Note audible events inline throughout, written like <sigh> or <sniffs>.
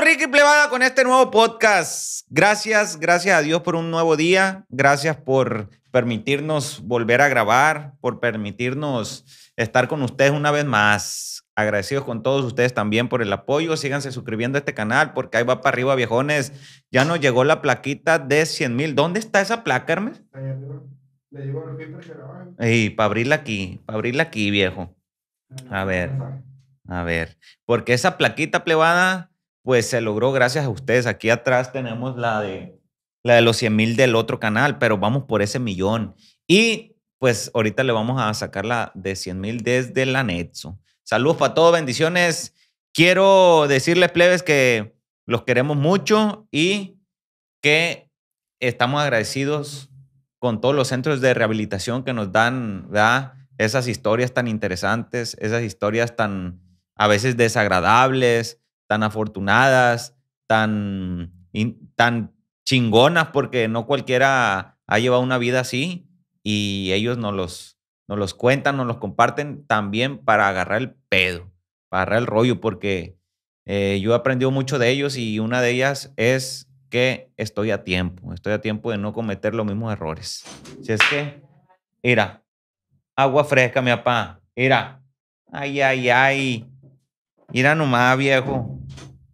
Ricky Plebada, con este nuevo podcast. Gracias, gracias a Dios por un nuevo día. Gracias por permitirnos volver a grabar, por permitirnos estar con ustedes una vez más. Agradecidos con todos ustedes también por el apoyo. Síganse suscribiendo a este canal porque ahí va para arriba, viejones. Ya nos llegó la plaquita de 100 mil. ¿Dónde está esa placa, Hermes? Ahí arriba. Le llegó Piper que. Ey, para abrirla aquí, para abrirla aquí, viejo. A ver. A ver, porque esa plaquita plebada, pues se logró gracias a ustedes. Aquí atrás tenemos la de, la de los 100 mil del otro canal, pero vamos por ese millón. Y pues ahorita le vamos a sacar la de 100 mil desde la Netso. Saludos para todos, bendiciones. Quiero decirles, plebes, que los queremos mucho y que estamos agradecidos con todos los centros de rehabilitación que nos dan, ¿verdad? Esas historias tan interesantes, esas historias tan a veces desagradables, tan afortunadas, tan, in- tan chingonas, porque no cualquiera ha llevado una vida así y ellos nos los, nos los cuentan, nos los comparten también para agarrar el pedo, para agarrar el rollo, porque eh, yo he aprendido mucho de ellos y una de ellas es que estoy a tiempo, estoy a tiempo de no cometer los mismos errores. Si es que, mira, agua fresca, mi papá, mira, ay, ay, ay, mira nomás, viejo,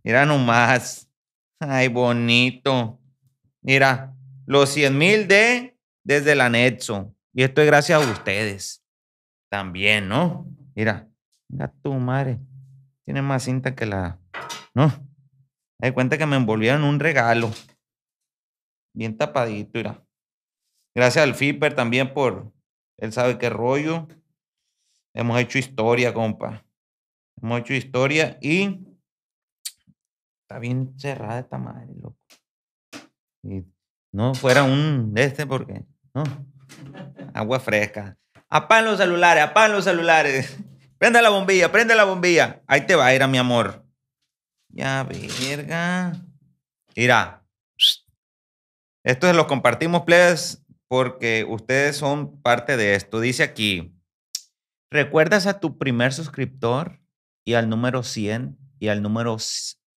mira nomás, ay, bonito, mira, los 100 mil de desde la Netso, y esto es gracias a ustedes también, ¿no? Mira, mira tu madre, tiene más cinta que la, ¿no? Me cuenta que me envolvieron un regalo. Bien tapadito, mira. Gracias al FIPER también por, él sabe qué rollo. Hemos hecho historia, compa. Hecho historia y está bien cerrada esta madre, loco. No fuera un de este porque, no. Agua fresca. Apagan los celulares, apagan los celulares. <laughs> Prende la bombilla, prende la bombilla. Ahí te va a ir a mi amor. Ya, verga. Mira. <sniffs> Esto se lo compartimos, plebes, porque ustedes son parte de esto. Dice aquí, ¿recuerdas a tu primer suscriptor y al número 100 y al número,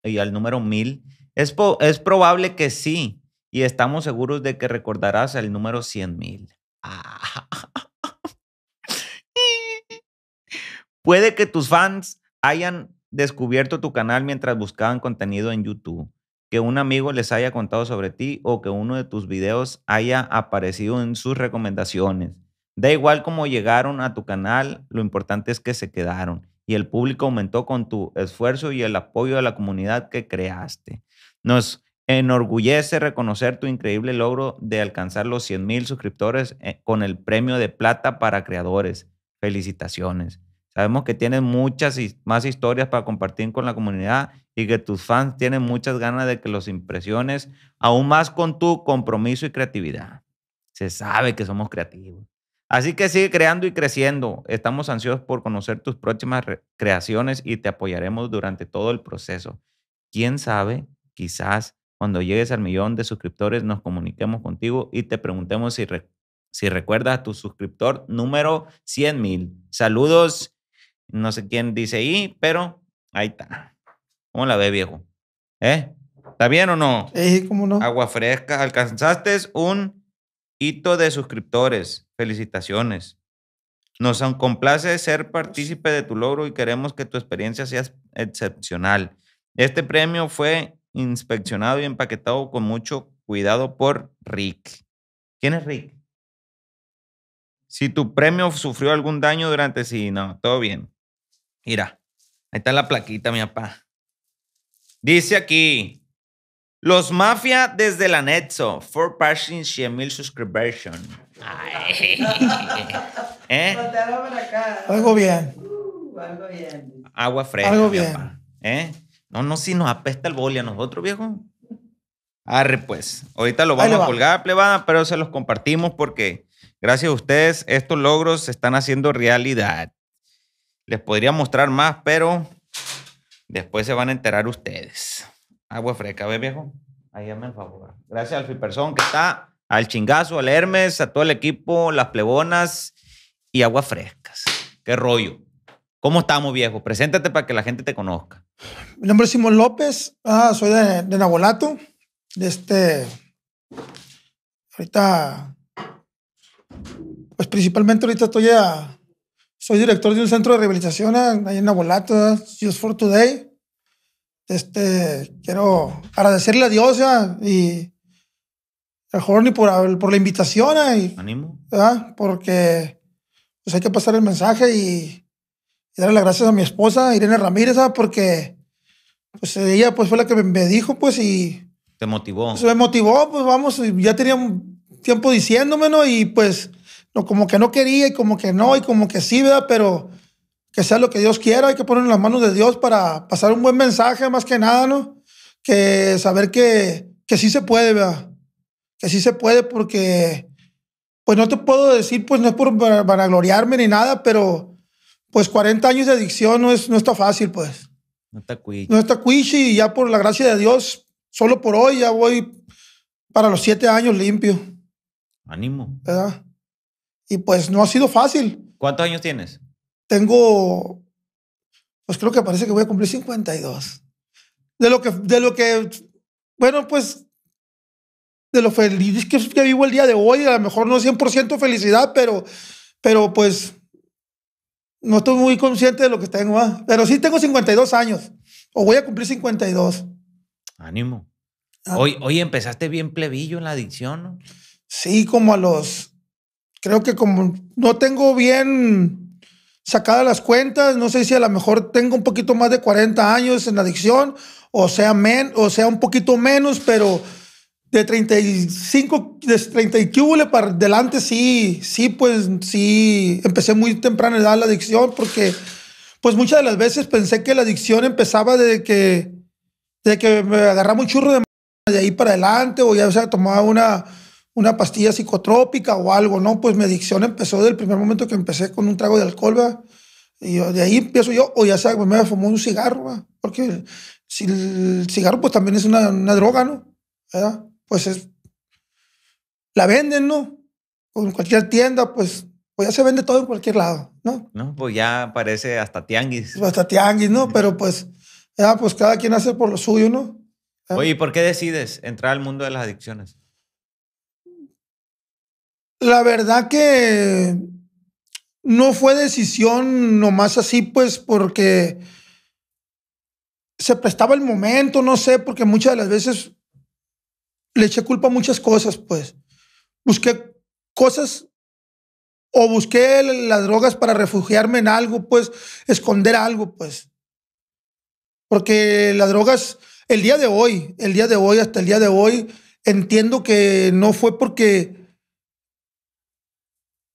y al número 1000? Es, es probable que sí, y estamos seguros de que recordarás el número 100 mil. <laughs> Puede que tus fans hayan descubierto tu canal mientras buscaban contenido en YouTube, que un amigo les haya contado sobre ti o que uno de tus videos haya aparecido en sus recomendaciones. Da igual cómo llegaron a tu canal, lo importante es que se quedaron y el público aumentó con tu esfuerzo y el apoyo de la comunidad que creaste. Nos enorgullece reconocer tu increíble logro de alcanzar los 100 mil suscriptores eh, con el premio de plata para creadores. Felicitaciones. Sabemos que tienes muchas más historias para compartir con la comunidad y que tus fans tienen muchas ganas de que los impresiones aún más con tu compromiso y creatividad. Se sabe que somos creativos. Así que sigue creando y creciendo. Estamos ansiosos por conocer tus próximas re- creaciones y te apoyaremos durante todo el proceso. Quién sabe, quizás cuando llegues al millón de suscriptores nos comuniquemos contigo y te preguntemos si, re- si recuerdas a tu suscriptor número 100 mil. Saludos. No sé quién dice ahí, pero ahí está. ¿Cómo la ve, viejo? ¿Eh? ¿Está bien o no? Ey, ¿cómo no? Agua fresca. Alcanzaste un hito de suscriptores. Felicitaciones. Nos complace ser partícipe de tu logro y queremos que tu experiencia sea excepcional. Este premio fue inspeccionado y empaquetado con mucho cuidado por Rick. ¿Quién es Rick? Si tu premio sufrió algún daño durante sí, no, todo bien. Mira, ahí está la plaquita, mi papá. Dice aquí, los Mafia desde la Netso, for passing 100 mil subscription. Ay. ¿Eh? Algo bien. Uh, algo bien. Agua fresca. Algo bien. papá. ¿Eh? No, no, si nos apesta el boli a nosotros, viejo. Arre, pues. Ahorita lo vamos le a va. colgar, plebada, pero se los compartimos porque gracias a ustedes estos logros se están haciendo realidad. Les podría mostrar más, pero después se van a enterar ustedes. Agua fresca, ¿ves, viejo? Ahí hazme el favor. Gracias al Fipersón que está, al chingazo, al Hermes, a todo el equipo, las plebonas y aguas frescas. Qué rollo. ¿Cómo estamos, viejo? Preséntate para que la gente te conozca. Mi nombre es Simón López, ah, soy de, de Nabolato. Este. Ahorita. Pues principalmente ahorita estoy a. Soy director de un centro de rehabilitación ah, ahí en Nabolato, Just for Today. Este. Quiero agradecerle a Dios ah, y. A Jorni por, por la invitación y, Ánimo. ¿verdad? Porque pues hay que pasar el mensaje y, y darle las gracias a mi esposa, Irene Ramírez, ¿verdad? porque pues ella pues fue la que me, dijo, pues, y Te motivó. pues, me motivó, pues vamos, ya tenía un tiempo diciéndome, ¿no? Y pues, no, como que no quería y como que no y como que sí, ¿verdad? Pero que sea lo que Dios quiera, hay que poner en las manos de Dios para pasar un buen mensaje, más que nada, ¿no? Que saber que, que sí se puede, ¿verdad? Que sí se puede porque, pues no te puedo decir, pues no es por vanagloriarme ni nada, pero pues 40 años de adicción no, es, no está fácil, pues. No te cuides. No está cuichi y ya por la gracia de Dios, solo por hoy ya voy para los siete años limpio, Ánimo. ¿verdad? Y pues no ha sido fácil. ¿Cuántos años tienes? Tengo, pues creo que parece que voy a cumplir 52. De lo que, de lo que, bueno, pues, de lo feliz que, que vivo el día de hoy, a lo mejor no 100% felicidad, pero, pero pues, no estoy muy consciente de lo que tengo, ¿ah? pero sí tengo 52 años, o voy a cumplir 52. Ánimo. Ah. Hoy, hoy empezaste bien plebillo en la adicción, ¿no? Sí, como a los. Creo que como no tengo bien sacadas las cuentas, no sé si a lo mejor tengo un poquito más de 40 años en adicción, o sea, men, o sea, un poquito menos, pero de 35, de 30 y para adelante, sí, sí, pues sí, empecé muy temprana edad la adicción, porque pues muchas de las veces pensé que la adicción empezaba de que, de que me agarraba un churro de de ahí para adelante, o ya sea, tomaba una, una pastilla psicotrópica o algo, ¿no? Pues mi adicción empezó del primer momento que empecé con un trago de alcohol, ¿verdad? Y yo- de ahí empiezo yo, o ya sea, me fumó un cigarro, ¿verdad? Porque si el cigarro, pues también es una, una droga, ¿no? ¿Verdad? Pues es. La venden, ¿no? O en cualquier tienda, pues, pues ya se vende todo en cualquier lado, ¿no? ¿No? Pues ya parece hasta tianguis. Hasta tianguis, ¿no? Pero pues, ya, pues cada quien hace por lo suyo, ¿no? Oye, ¿y por qué decides entrar al mundo de las adicciones? La verdad que no fue decisión nomás así, pues, porque se prestaba el momento, no sé, porque muchas de las veces le eché culpa a muchas cosas, pues. Busqué cosas o busqué las drogas para refugiarme en algo, pues, esconder algo, pues. Porque las drogas, el día de hoy, el día de hoy, hasta el día de hoy, entiendo que no fue porque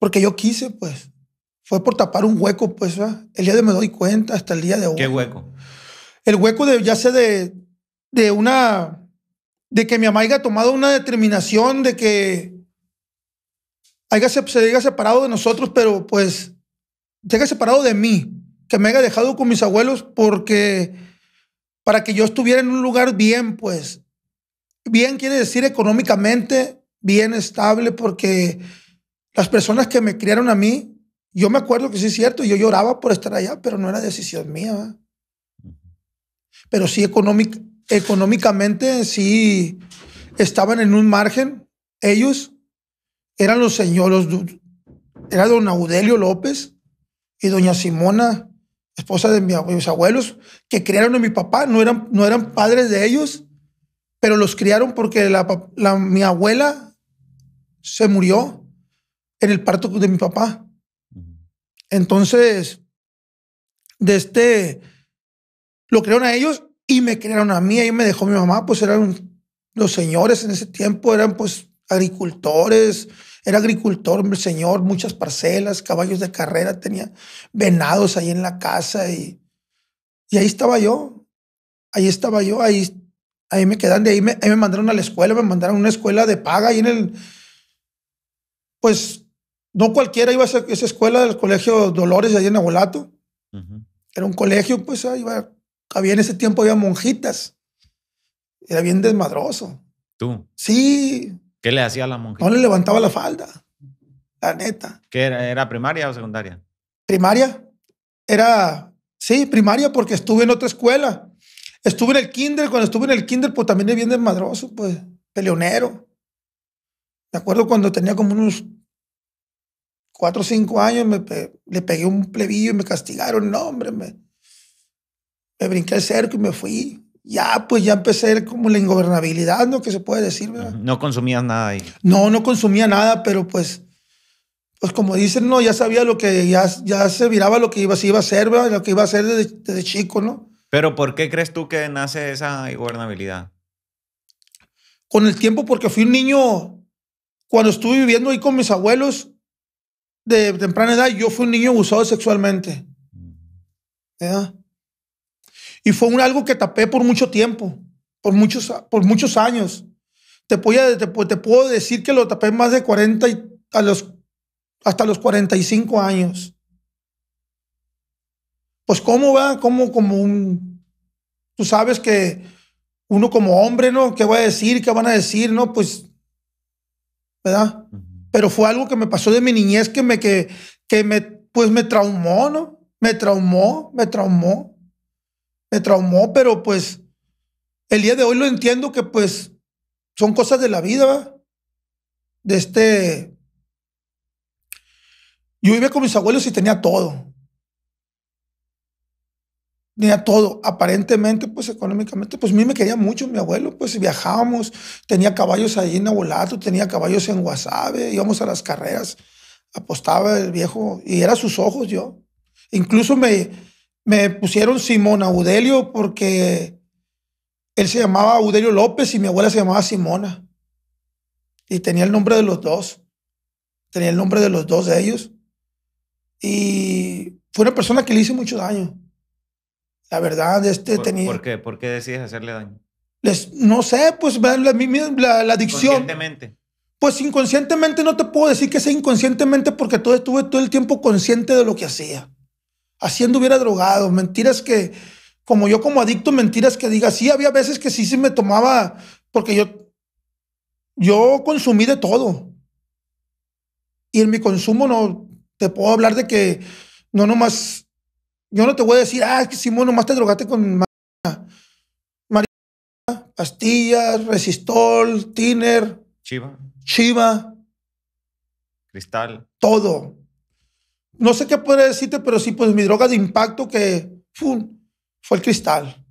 porque yo quise, pues. Fue por tapar un hueco, pues. El día de me doy cuenta, hasta el día de hoy. ¿Qué hueco? El hueco de, ya sé, de, de una. De que mi mamá haya tomado una determinación de que. Haya, se, haya separado de nosotros, pero pues. Se haya separado de mí. Que me haya dejado con mis abuelos porque. Para que yo estuviera en un lugar bien, pues. Bien quiere decir económicamente, bien estable, porque las personas que me criaron a mí, yo me acuerdo que sí es cierto, yo lloraba por estar allá, pero no era decisión mía. Pero sí económic- económicamente, sí estaban en un margen. Ellos eran los señores, era don Audelio López y doña Simona, esposa de mis abuelos, que criaron a mi papá, no eran, no eran padres de ellos, pero los criaron porque la- mi abuela se murió en el parto de mi papá. Entonces, de este, lo crearon a ellos y me crearon a mí. Ahí me dejó mi mamá, pues eran los señores en ese tiempo, eran pues agricultores. Era agricultor, el señor, muchas parcelas, caballos de carrera, tenía venados ahí en la casa y, y ahí estaba yo. Ahí estaba yo, ahí, ahí me quedan, de ahí me, ahí me mandaron a la escuela, me mandaron a una escuela de paga ahí en el, pues no cualquiera iba a esa, esa escuela del colegio Dolores ahí en Abuelato. Ujú. Era un colegio, pues ahí iba, había en ese tiempo había monjitas. Era bien desmadroso. ¿Tú? Sí, ¿Qué le hacía a la monja? no le levantaba la falda. La neta. ¿Qué era, era primaria o secundaria? Primaria. Era, sí, primaria porque estuve en otra escuela. Estuve en el kinder, cuando estuve en el kinder, pues también es bien desmadroso, pues, peleonero. Me acuerdo cuando tenía como unos cuatro o cinco años, me pe- le pegué un plebillo y me castigaron. No, hombre, me, me brinqué el cerco y me fui. Ya, pues ya empecé como la ingobernabilidad, ¿no? Que se puede decir, ¿verdad? No consumías nada ahí. No, no consumía nada, pero pues, pues como dicen, no, ya sabía lo que, ya, ya se miraba lo que iba, se iba a hacer, ¿verdad? Lo que iba a hacer desde, desde chico, ¿no? Pero ¿por qué crees tú que nace esa ingobernabilidad? Con el tiempo, porque fui un niño, cuando estuve viviendo ahí con mis abuelos de temprana edad, yo fui un niño abusado sexualmente, ¿verdad? Y fue un, algo que tapé por mucho tiempo, por muchos, por muchos años. Te, voy a- te, pu- te puedo decir que lo tapé más de 40 y- a los, hasta los 45 años. Pues cómo va, como, como un, tú sabes que uno como hombre, ¿no? ¿Qué va a decir? ¿Qué van a decir? No, pues, ¿verdad? Pero fue algo que me pasó de mi niñez que me, que, que me, pues me traumó, ¿no? Me traumó, me traumó, me traumó, pero pues el día de hoy lo entiendo que pues son cosas de la vida, ¿va? De este... Yo vivía con mis abuelos y tenía todo. Tenía todo. Aparentemente, pues económicamente, pues a mí me quería mucho mi abuelo, pues viajábamos, tenía caballos ahí en Abolato, tenía caballos en Guasave, íbamos a las carreras, apostaba el viejo y era sus ojos yo. Incluso me, me pusieron Simón Audelio porque él se llamaba Audelio López y mi abuela se llamaba Simona. Y tenía el nombre de los dos. Tenía el nombre de los dos de ellos. Y fue una persona que le hice mucho daño. La verdad, este ¿Por, tenía. por qué? ¿Por qué decides hacerle daño? Les, no sé, pues la, la, la adicción. Conscientemente. Pues inconscientemente no te puedo decir que sea inconscientemente porque todo estuve todo el tiempo consciente de lo que hacía. Haciendo hubiera drogado, mentiras que, como yo como adicto, mentiras que diga, sí, había veces que sí se me tomaba, porque yo, yo consumí de todo. Y en mi consumo no, te puedo hablar de que no nomás, yo no te voy a decir, ah, es que Simón, nomás te drogaste con ma- marihuana, pastillas, resistol, tiner, Chiva, chiva, cristal. todo. No sé qué puedo decirte, pero sí, pues mi droga de impacto que ¡fum! fue el cristal.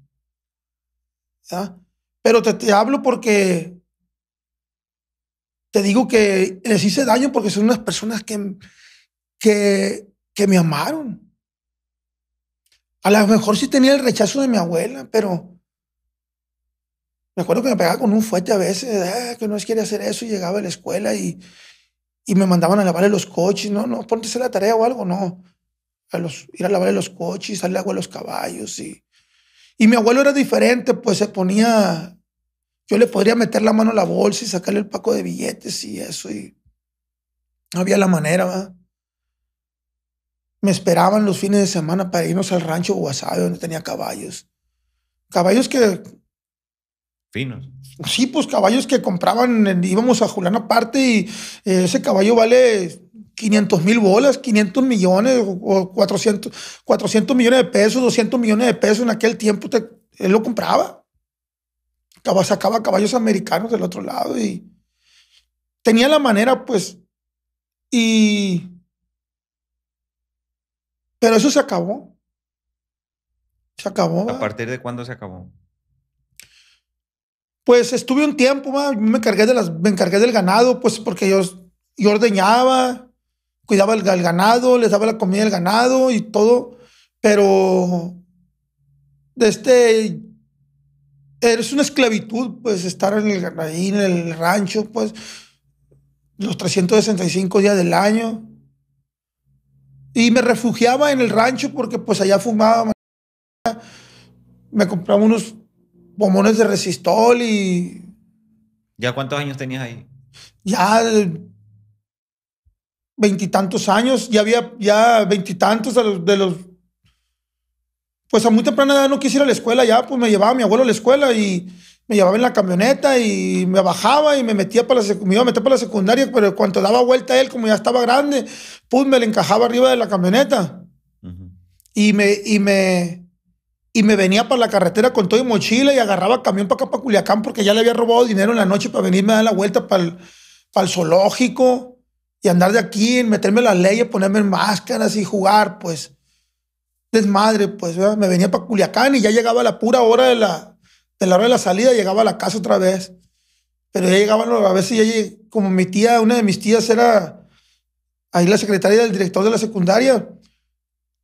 Pero te, hablo porque te digo que les hice daño porque son unas personas que, que, me amaron. A lo mejor sí tenía el rechazo de mi abuela, pero me acuerdo que me pegaba con un fuete a veces, "Ah, que no quiere hacer eso, y llegaba a la escuela y, y me mandaban a lavarle los coches, no, no, ponte la tarea o algo, no. A los, ir a lavarle los coches, darle agua a los caballos. Y, y mi abuelo era diferente, pues se ponía, yo le podría meter la mano a la bolsa y sacarle el paco de billetes y eso, y no había la manera, ¿va? Me esperaban los fines de semana para irnos al rancho Guasave, donde tenía caballos. Caballos que, Finos. Sí, pues caballos que compraban, en- íbamos a Julián aparte y eh, ese caballo vale 500 mil bolas, 500 millones o, o 400, 400 millones de pesos, 200 millones de pesos en aquel tiempo, te- él lo compraba. Caba- Sacaba caballos americanos del otro lado y tenía la manera, pues, y... Pero eso se acabó. Se acabó. ¿A partir de cuándo se acabó? Pues estuve un tiempo, ¿va? me encargué, de las, me encargué del ganado, pues porque yo, yo ordeñaba, cuidaba el, ganado, les daba la comida al ganado y todo, pero de este, es una esclavitud, pues estar en el, ahí en el rancho, pues los 365 días del año. Y me refugiaba en el rancho porque pues allá fumaba, me compraba unos pomones de resistol y ¿Ya cuántos años tenías ahí? ya veintitantos años, ya había ya veintitantos de los, de los... Pues a muy temprana edad no quise ir a la escuela ya, pues me llevaba mi abuelo a la escuela y me llevaba en la camioneta y me bajaba y me metía para la, me iba a meter para la secundaria, pero cuando daba vuelta él, como ya estaba grande, pues me le encajaba arriba de la camioneta. Y me, y me, y me venía para la carretera con todo y mochila y agarraba camión para acá, para Culiacán, porque ya le había robado dinero en la noche para venirme a dar la vuelta para el, para el zoológico y andar de aquí, meterme las leyes, ponerme en máscaras y jugar, pues. Desmadre, pues, ¿verdad? me venía para Culiacán y ya llegaba la pura hora de la, de la hora de la salida, llegaba a la casa otra vez. Pero ya llegaban, a veces ya llegué- como mi tía, una de mis tías era ahí la secretaria del director de la secundaria,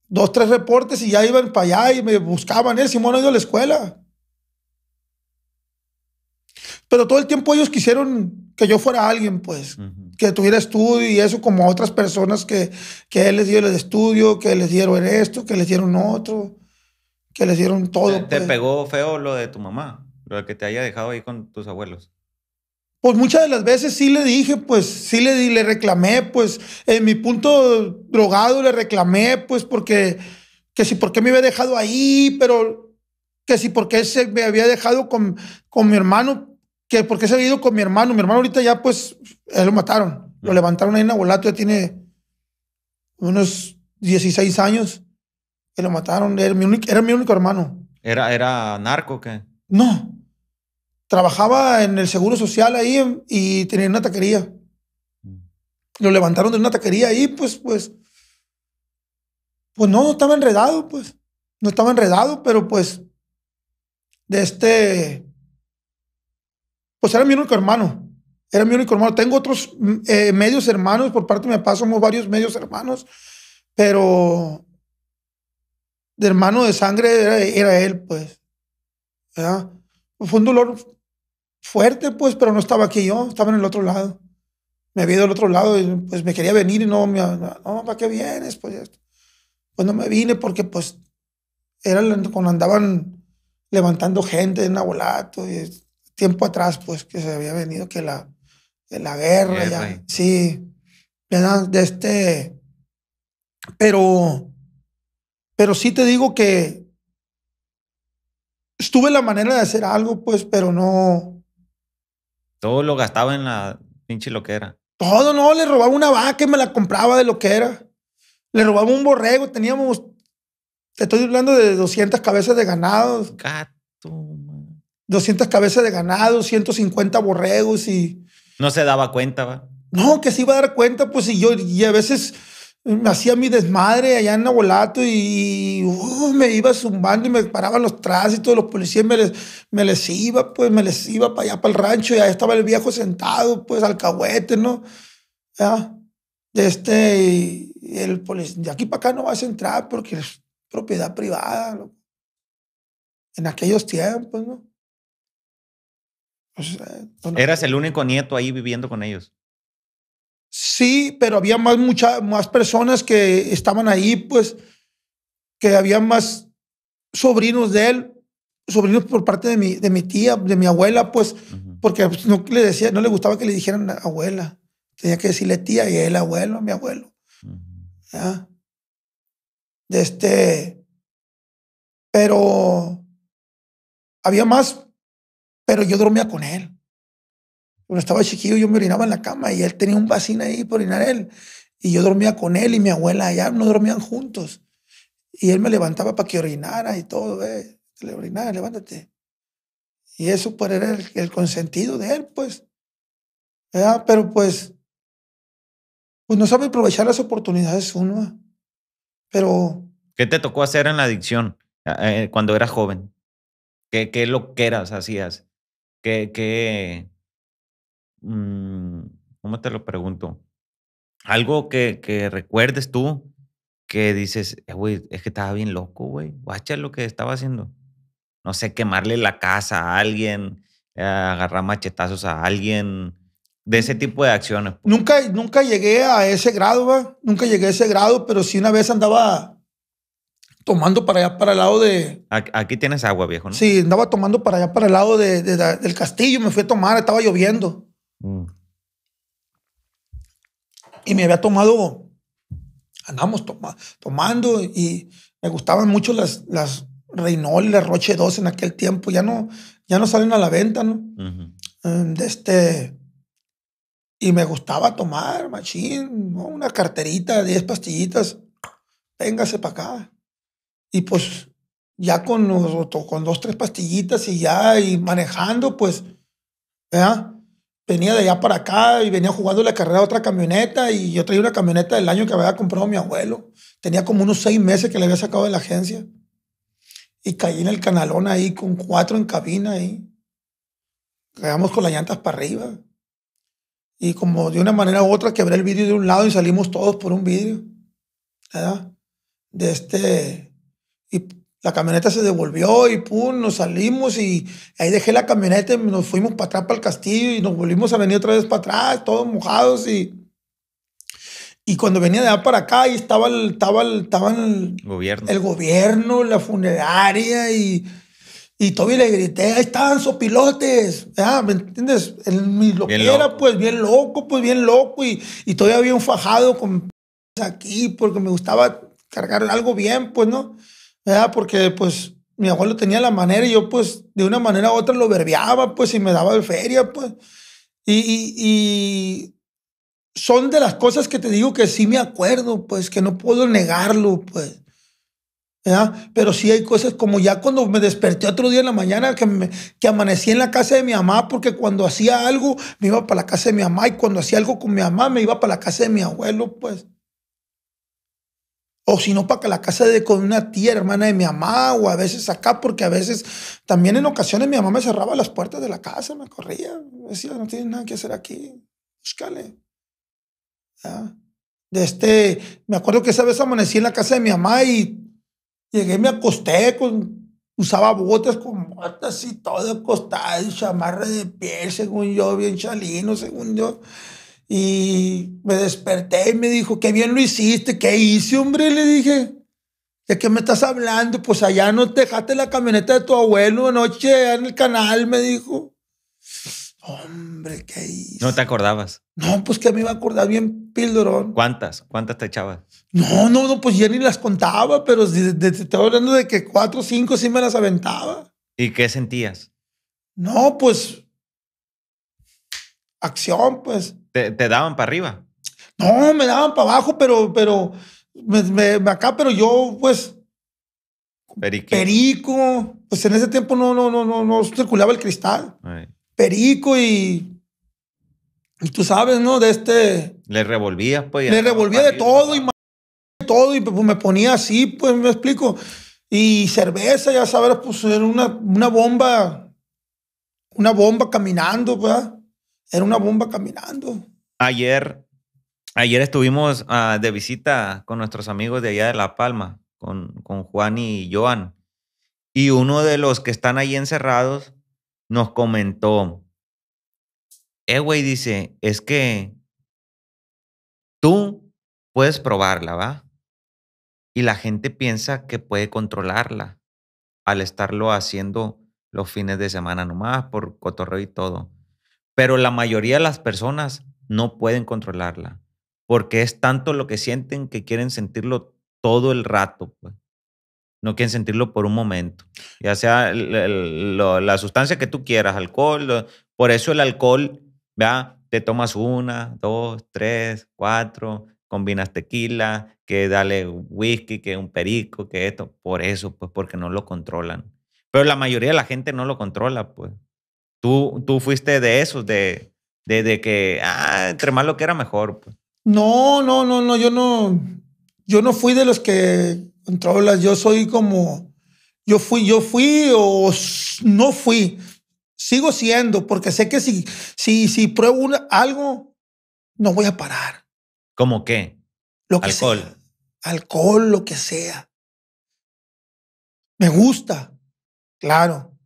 dos, tres reportes y ya iban para allá y me buscaban, eh, Simón ha ido a la escuela. Pero todo el tiempo ellos quisieron que yo fuera alguien, pues, que tuviera estudio y eso como otras personas que, que él les dio el estudio, que les dieron esto, que les dieron otro, que les dieron todo. ¿Te, te pues. pegó feo lo de tu mamá? Lo de que te haya dejado ahí con tus abuelos. Pues muchas de las veces sí le dije, pues sí le, di- le reclamé, pues en mi punto drogado le reclamé, pues porque, que si por qué me había dejado ahí, pero que si por qué se me había dejado con, con mi hermano, que por qué se había ido con mi hermano. Mi hermano ahorita ya, pues, él lo mataron, lo levantaron ahí en Abuelato, ya tiene unos 16 años que lo mataron, era mi único, era mi único hermano. ¿Era, era narco o qué? No. Trabajaba en el Seguro Social ahí y tenía una taquería. Lo levantaron de una taquería ahí, pues, pues. Pues no, no estaba enredado, pues. No estaba enredado, pero pues. De este. Pues era mi único hermano. Era mi único hermano. Tengo otros mm, eh, medios hermanos, por parte de mi papá somos varios medios hermanos, pero. De hermano de sangre era, era él, pues. ¿verdad? Fue un dolor fuerte, pues, pero no estaba aquí yo, estaba en el otro lado. Me había ido al otro lado y pues me quería venir y no, me, no, ¿para qué vienes? Pues, esto. pues no me vine porque pues era cuando andaban levantando gente en Abolato y tiempo atrás, pues, que se había venido que la, que la guerra, ya, y- sí, ¿verdad? De este, pero, pero sí te digo que estuve la manera de hacer algo, pues, pero no, Todo lo gastaba en la pinche lo que era. Todo, no, le robaba una vaca y me la compraba de lo que era. Le robaba un borrego, teníamos, te estoy hablando de 200 cabezas de ganado, Gato, man. 200 cabezas de ganado, 150 borregos y... No se daba cuenta, va. No, que se iba a dar cuenta, pues, y yo, y a veces hacía mi desmadre allá en Abolato y uh, me iba zumbando y me paraban los tránsitos, los policías me les, me les iba, pues, me les iba para allá, para el rancho, y ahí estaba el viejo sentado, pues, alcahuete, ¿no? ¿Ya? Este, el policía, de aquí para acá no vas a entrar porque es propiedad privada, loco. En aquellos tiempos, ¿no? No- Eras el único nieto ahí viviendo con ellos. Sí, pero había más, mucha, más personas que estaban ahí, pues, que había más sobrinos de él, sobrinos por parte de mi, de mi tía, de mi abuela, pues, porque pues, no le decía, no le gustaba que le dijeran abuela. Tenía que decirle tía y él abuelo, mi abuelo. ¿ya? De este. Pero había más, pero yo dormía con él. Cuando estaba chiquillo, yo me orinaba en la cama y él tenía un vacín ahí por orinar él. Y yo dormía con él y mi abuela allá, no dormían juntos. Y él me levantaba para que orinara y todo, eh. Le orinara, levántate. Y eso pues era el, el consentido de él, pues. ¿verdad? Pero pues, pues no sabe aprovechar las oportunidades uno. ¿eh? Pero ¿Qué te tocó hacer en la adicción eh, cuando eras joven? ¿Qué, qué lo que eras hacías? ¿Qué, qué, ¿Cómo te lo pregunto? Algo que, que recuerdes tú que dices, "Eh, güey, es que estaba bien loco, güey. Guacha lo que estaba haciendo. No sé, quemarle la casa a alguien, eh, agarrar machetazos a alguien, de ese tipo de acciones. pues. nunca, nunca llegué a ese grado, ¿va? Nunca llegué a ese grado, pero sí una vez andaba tomando para allá, para el lado de... Aquí, aquí tienes agua, viejo, ¿no? Sí, andaba tomando para allá, para el lado de, de- de- del castillo. Me fui a tomar, estaba lloviendo. Mm. Y me había tomado, andamos toma- tomando y me gustaban mucho las, las Reynol, las Roche 2 en aquel tiempo. Ya no, ya no salen a la venta, ¿no? Mm, de este y me gustaba tomar machín ¿no? una carterita 10 pastillitas véngase para acá y pues ya con dos, tres pastillitas y ya, y manejando, pues, ¿verdad? Venía de allá para acá y venía jugando la carrera a otra camioneta y yo traía una camioneta del año que había comprado mi abuelo. Tenía como unos seis meses que le había sacado de la agencia. Y caí en el canalón ahí con cuatro en cabina ahí. Quedamos con las llantas para arriba. Y como de una manera u otra quebré el vidrio de un lado y salimos todos por un vidrio. ¿Verdad? De este. Y la camioneta se devolvió y pum, nos salimos y ahí dejé la camioneta y nos fuimos para atrás para el castillo y nos volvimos a venir otra vez para atrás, todos mojados y. Y cuando venía de allá para acá, ahí estaba el, estaba el, estaba el, Gobierno. el gobierno, la funeraria y, y todavía le grité, ahí estaban sopilotes, ¿verdad? ¿me entiendes? En mi loquera, pues bien loco, pues bien loco y, y todavía había un fajado con aquí porque me gustaba cargar algo bien, pues, ¿no? ¿Verdad? Porque, pues, mi abuelo tenía la manera y yo, pues, de una manera u otra lo verbiaba, pues, y me daba de feria, pues. Y, y, y son de las cosas que te digo que sí me acuerdo, pues, que no puedo negarlo, pues. ¿verdad? Pero sí hay cosas como ya cuando me desperté otro día en la mañana que, me, que amanecí en la casa de mi mamá porque cuando hacía algo me iba para la casa de mi mamá y cuando hacía algo con mi mamá me iba para la casa de mi abuelo, pues. O si no, para la casa de con una tía hermana de mi mamá o a veces acá porque a veces también en ocasiones mi mamá me cerraba las puertas de la casa, me corría, me decía, no tienes nada que hacer aquí, búscale. ¿verdad? De este, me acuerdo que esa vez amanecí en la casa de mi mamá y llegué, me acosté con, usaba botas con botas y todo acostado, y chamarra de piel, según yo, bien chalino, según yo. Y me desperté y me dijo, qué bien lo hiciste, ¿qué hice, hombre? Le dije, ¿de qué me estás hablando? Pues allá no te dejaste la camioneta de tu abuelo anoche en el canal, me dijo. Hombre, ¿qué hice? No te acordabas. No, pues que me iba a acordar bien pildorón. ¿Cuántas? ¿Cuántas te echabas? No, no, no, pues ya ni las contaba, pero de- de- te estaba hablando de que cuatro o cinco sí me las aventaba. ¿Y qué sentías? No, pues. Acción, pues. ¿Te, te daban para arriba? No, me daban para abajo, pero, pero. Me, me- acá, pero yo, pues. Periquito. Perico. Pues en ese tiempo no, no, no, no, no circulaba el cristal. Ay. Perico y. Y tú sabes, ¿no? De este. Le revolvías, pues. Le revolvía de todo y todo y pues me ponía así, pues me explico. Y cerveza, ya sabes, pues era una, una bomba, una bomba caminando, ¿verdad? Era una bomba caminando. Ayer, ayer estuvimos ah, de visita con nuestros amigos de allá de La Palma, con, con Juan y Joan. Y uno de los que están ahí encerrados nos comentó, eh, güey, dice, es que tú puedes probarla, ¿va? Y la gente piensa que puede controlarla al estarlo haciendo los fines de semana nomás por cotorreo y todo. Pero la mayoría de las personas no pueden controlarla porque es tanto lo que sienten que quieren sentirlo todo el rato. Pues. No quieren sentirlo por un momento. Ya sea la sustancia que tú quieras, alcohol. por eso el alcohol, ¿verdad? Te tomas una, dos, tres, cuatro, combinas tequila, que dale whisky, que un perico, que esto. Por eso, pues porque no lo controlan. Pero la mayoría de la gente no lo controla, pues. Tú, tú fuiste de esos, de, de, de que, ah, entre más lo que era mejor. Pues. No, no, no, no, yo no, yo no fui de los que controlas, yo soy como, yo fui, yo fui o no fui, sigo siendo, porque sé que si, si, si pruebo una- algo, no voy a parar. ¿Cómo qué? Lo que Alcohol. sea. Alcohol, lo que sea. Me gusta, claro.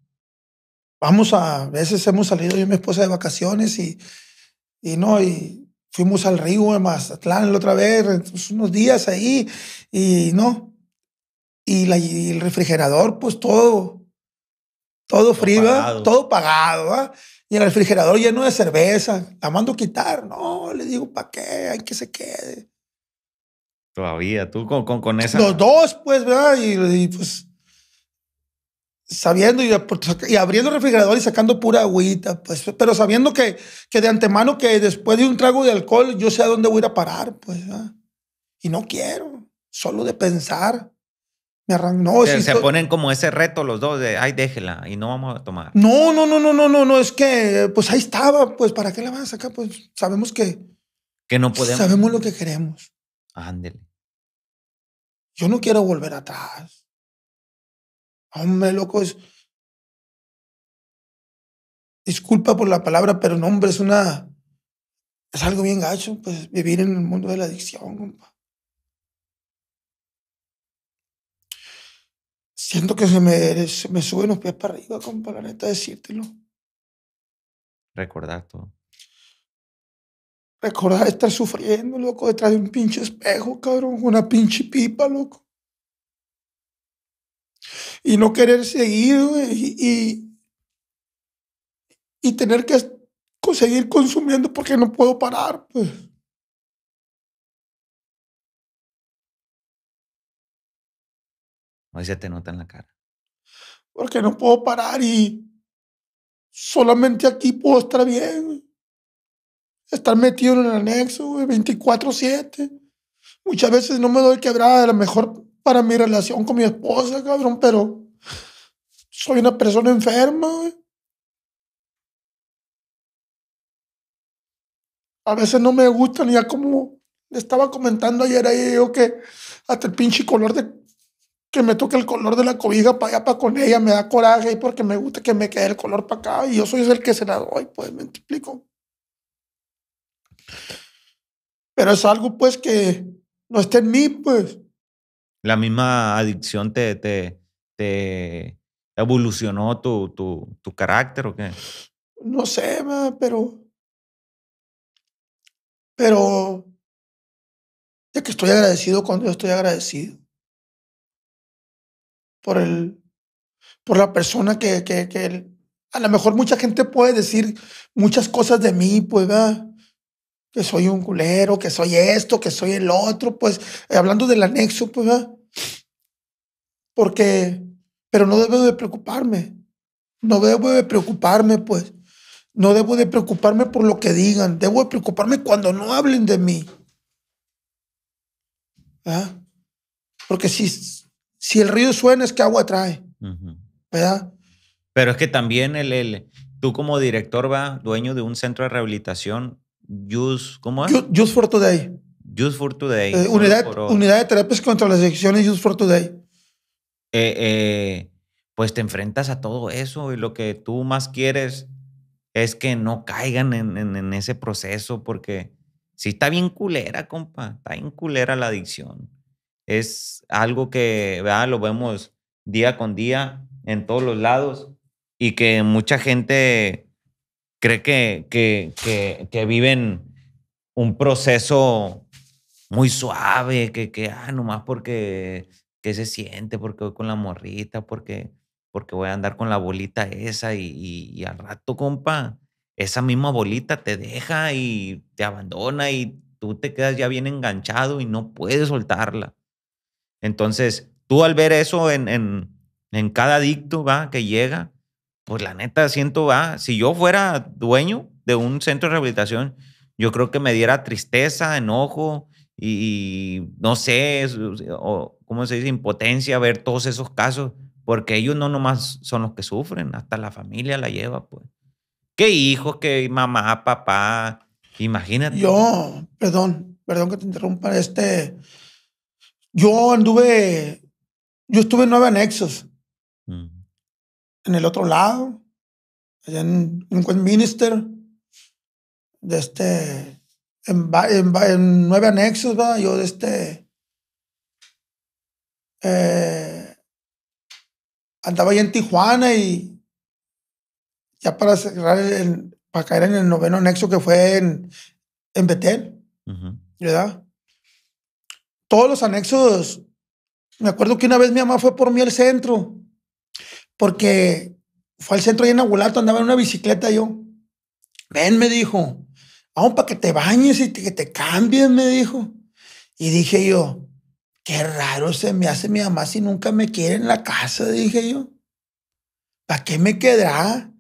Vamos a, a veces hemos salido yo y mi esposa de vacaciones y, y no, y fuimos al río en Mazatlán la otra vez, unos días ahí, y no. Y, la, y el refrigerador, pues todo, todo frío, todo pagado, ¿verdad? Y el refrigerador lleno de cerveza. La mando quitar. No, le digo, ¿para qué? Hay que se quede. Todavía, tú con, con, con esa. Los dos, pues, ¿verdad? Y, y, pues, sabiendo y, y abriendo el refrigerador y sacando pura agüita, pues, pero sabiendo que, que de antemano que después de un trago de alcohol yo sé a dónde voy a ir a parar, pues, ¿verdad? Y no quiero, solo de pensar, Me arran... No, se, sí se estoy- ponen como ese reto los dos de, ay, déjela y no vamos a tomar. No, no, no, no, no, no, no, es que, pues ahí estaba, pues, ¿para qué la vas a sacar? Pues sabemos que, Que no podemos. sabemos lo que queremos. Ándele. Yo no quiero volver atrás. Hombre, loco, es... Disculpa por la palabra, pero no, hombre, es una... Es algo bien gacho, pues, vivir en el mundo de la adicción, compa. Siento que se me, se me suben los pies para arriba, compa, la neta, decírtelo. Recordar todo. Recordar estar sufriendo, loco, detrás de un pinche espejo, cabrón, una pinche pipa, loco. Y no querer seguir, y, y, y tener que seguir consumiendo porque no puedo parar, pues. Hoy se te nota en la cara. Porque no puedo parar y solamente aquí puedo estar bien. Estar metido en el anexo, güey, 24-7. Muchas veces no me doy quebrada, a lo mejor para mi relación con mi esposa, cabrón, pero soy una persona enferma. A veces no me gustan, ya como le estaba comentando ayer ahí, yo que hasta el pinche color de que me toque el color de la cobija para allá, para con ella, me da coraje porque me gusta que me quede el color para acá y yo soy el que se la doy, pues, me explico. Pero es algo, pues, que no está en mí, pues. La misma adicción te, te, te evolucionó tu, tu, tu carácter o qué? No sé, ma, pero. Pero. De que estoy agradecido cuando estoy agradecido. Por el. Por la persona que, que, que a lo mejor mucha gente puede decir muchas cosas de mí, pues, ¿verdad? Que soy un culero, que soy esto, que soy el otro, pues, eh, hablando del anexo, pues, ¿verdad? Porque. Pero no debo de preocuparme. No debo de preocuparme, pues. No debo de preocuparme por lo que digan. Debo de preocuparme cuando no hablen de mí. ¿Verdad? Porque si, si el río suena es que agua trae. ¿Verdad? Pero es que también el, el, tú como director, va, dueño de un centro de rehabilitación, Use, ¿cómo es? Just for Today. Use for Today. Eh, unidad, unidad de terapias contra las adicciones Just for Today. Eh, eh, pues te enfrentas a todo eso y lo que tú más quieres es que no caigan en, en- en ese proceso porque sí está bien culera, compa, está bien culera la adicción. Es algo que ¿verdad? lo vemos día con día en todos los lados y que mucha gente cree que, que, que, que viven un proceso muy suave, que, que ah, nomás porque qué se siente, porque voy con la morrita, porque, porque voy a andar con la bolita esa y, y- y al rato, compa, esa misma bolita te deja y te abandona y tú te quedas ya bien enganchado y no puedes soltarla. Entonces, tú al ver eso en, en, en cada adicto, va, que llega, pues la neta siento, va, si yo fuera dueño de un centro de rehabilitación, yo creo que me diera tristeza, enojo y, no sé, o cómo se dice, impotencia ver todos esos casos, porque ellos no nomás son los que sufren, hasta la familia la lleva, pues. ¿Qué hijos, qué mamá, papá? Imagínate. Yo, perdón, perdón que te interrumpa. Este, yo anduve, yo estuve en nueve anexos. En el otro lado, allá en, en Westminster, de este, en, en en nueve anexos, va, yo de este, eh, andaba ahí en Tijuana y ya para cerrar, el- para caer en el noveno anexo que fue en, en Betel, ujú, ¿verdad? Todos los anexos, me acuerdo que una vez mi mamá fue por mí al centro, porque fue al centro en Agualato, andaba en una bicicleta yo. Ven, me dijo, vamos para que te bañes y que te cambies, me dijo. Y dije yo, qué raro se me hace mi mamá si nunca me quiere en la casa, dije yo. ¿Para qué me quedará?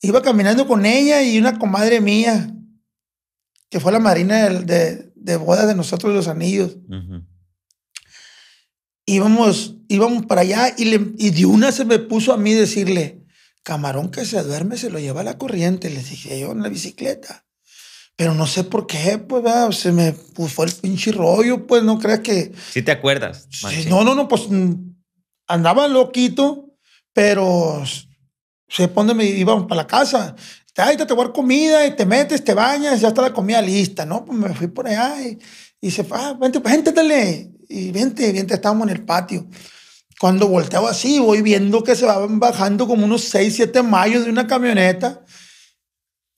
Iba caminando con ella y una comadre mía, que fue la madrina del- de, de boda de nosotros los anillos. Íbamos, íbamos para allá y, le, y de una se me puso a mí decirle, camarón que se duerme se lo lleva a la corriente. Les dije yo en la bicicleta. Pero no sé por qué, pues, ¿verdad? se me pues, fue el pinche rollo, pues, no creas que... Sí te acuerdas. Sí, no, no, no, pues mm, andaba loquito, pero se pone, me íbamos para la casa. Ay, te voy a dar comida y te metes, te bañas, ya está la comida lista, ¿no? Pues me fui por allá y, y fue, ah, vente, pues, vente, dale. Y vente, vente, estábamos en el patio. Cuando volteo así, voy viendo que se van bajando como unos 6, 7 mayos de una camioneta.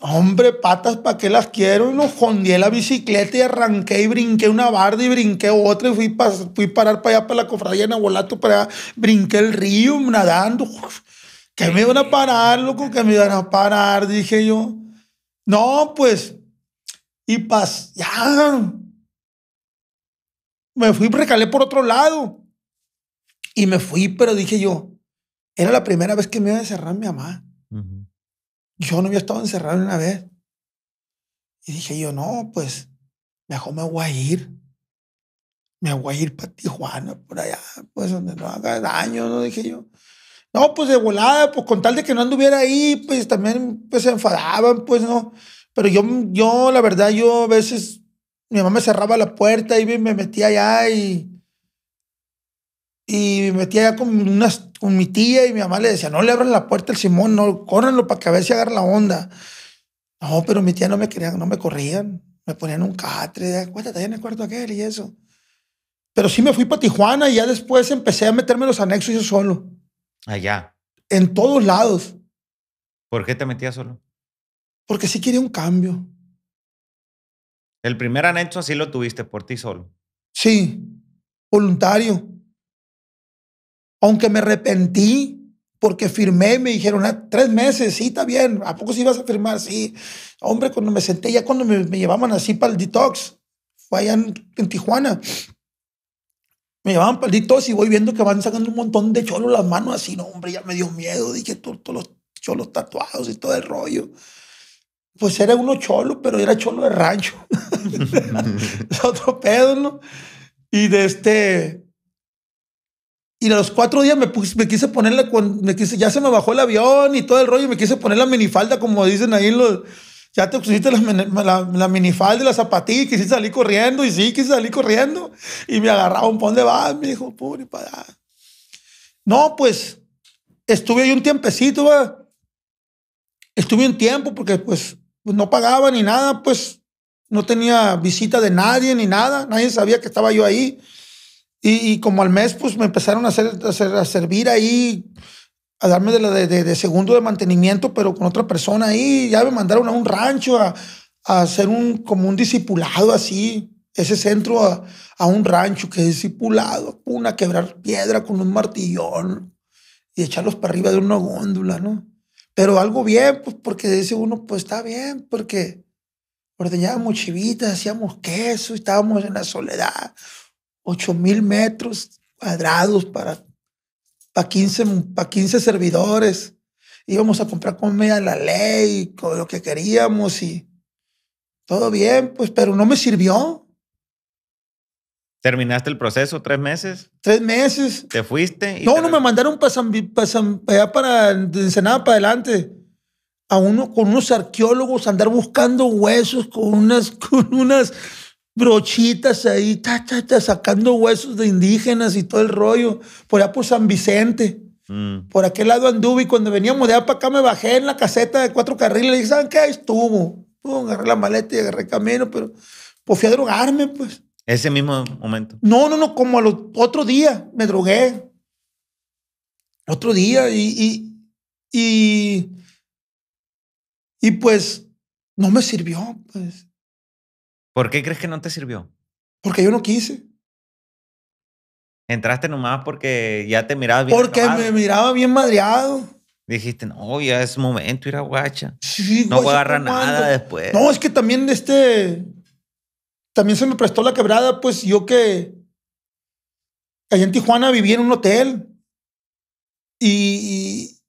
Hombre, patas, ¿para qué las quiero? Y nos jondeé la bicicleta y arranqué y brinqué una barda y brinqué otra y fui, pa, fui parar para allá, para la cofradía de Nabolato, para allá. Brinqué el río nadando. ¿Qué me iban a parar, loco? ¿Qué me iban a parar? Dije yo. No, pues. Y pas, ya. Me fui, recalé por otro lado. Y me fui, pero dije yo, era la primera vez que me iba a encerrar mi mamá. Yo no había estado encerrado una vez. Y dije yo, no, pues, mejor me voy a ir. Me voy a ir para Tijuana, por allá, pues donde no haga daño, ¿no? Dije yo. No, pues de volada, pues con tal de que no anduviera ahí, pues también pues se enfadaban, pues no. Pero yo, yo, la verdad, yo a veces, mi mamá me cerraba la puerta y me metía allá y, y me metía allá con, unas, con mi tía y mi mamá le decía, no le abran la puerta al Simón, no, córranlo para que a ver si agarra la onda. No, pero mi tía no me querían, no me corrían, me ponían un catre, acuérdate allá en el cuarto aquel y eso. Pero sí me fui para Tijuana y ya después empecé a meterme en los anexos yo solo, Allá. en todos lados, ¿Por qué te metías solo? porque sí quería un cambio. El primer anexo así lo tuviste por ti solo. Sí, voluntario. Aunque me arrepentí porque firmé, me dijeron, "Ah, tres meses, sí, está bien. ¿A poco sí vas a firmar? Sí. Hombre, cuando me senté, ya cuando me, me llevaban así para el detox, fue allá en, en Tijuana. Me llevaban para el detox y voy viendo que van sacando un montón de cholos las manos así. No, hombre, ya me dio miedo. Dije, todos los cholos tatuados y todo el rollo. Pues era uno cholo, pero era cholo de rancho. <laughs> es otro pedo, ¿no? Y de este. Y a los cuatro días me, quise poner la. quise, ya se me bajó el avión y todo el rollo. y Me quise poner la minifalda, como dicen ahí los. Ya te pusiste la, la, la minifalda y la zapatilla y quisiste salir corriendo. Y sí, quise salir corriendo. Y me agarraba un pon de vas. Me dijo, pobre para. No, pues. Estuve ahí un tiempecito, va. Estuve un tiempo porque, pues, pues, no pagaba ni nada, pues no tenía visita de nadie ni nada, nadie sabía que estaba yo ahí. Y, como al mes, pues me empezaron a, hacer, a, servir ahí, a darme de, segundo de mantenimiento, pero con otra persona ahí. Ya me mandaron a un rancho a, a hacer un, como un discipulado así, ese centro a, a un rancho que es discipulado, una quebrar piedra con un martillón y echarlos para arriba de una góndola, ¿no? Pero algo bien, pues porque dice uno, pues está bien, porque ordeñábamos chivitas, hacíamos queso, estábamos en la soledad, ocho mil metros cuadrados para, para, 15, para 15 servidores. Íbamos a comprar comida a la ley, con lo que queríamos y todo bien, pues, pero no me sirvió. ¿Terminaste el proceso tres meses? Tres meses. ¿Te fuiste? y No, te no me mandaron para, San, para de Ensenada para adelante. A uno con unos arqueólogos andar buscando huesos con unas <laughs> con unas brochitas ahí, ta, ta, ta, sacando huesos de indígenas y todo el rollo. Por allá por San Vicente. Mm. Por aquel lado anduve y cuando veníamos de allá para acá me bajé en la caseta de cuatro carriles y dije, ¿saben qué? Ahí estuvo. Pum, agarré la maleta y agarré camino, pero pues fui a drogarme, pues. Ese mismo momento. No, no, no, como al otro día me drogué. Otro día y, y, y, y pues no me sirvió, pues, ¿Por qué crees que no te sirvió? porque yo no quise. Entraste nomás porque ya te mirabas bien. Porque me miraba bien madreado. Dijiste, no, ya es momento ir a guacha. Sí, No voy a agarrar nada después. No, es que también este. También se me prestó la quebrada, pues yo que. Allá en Tijuana vivía en un hotel. Y.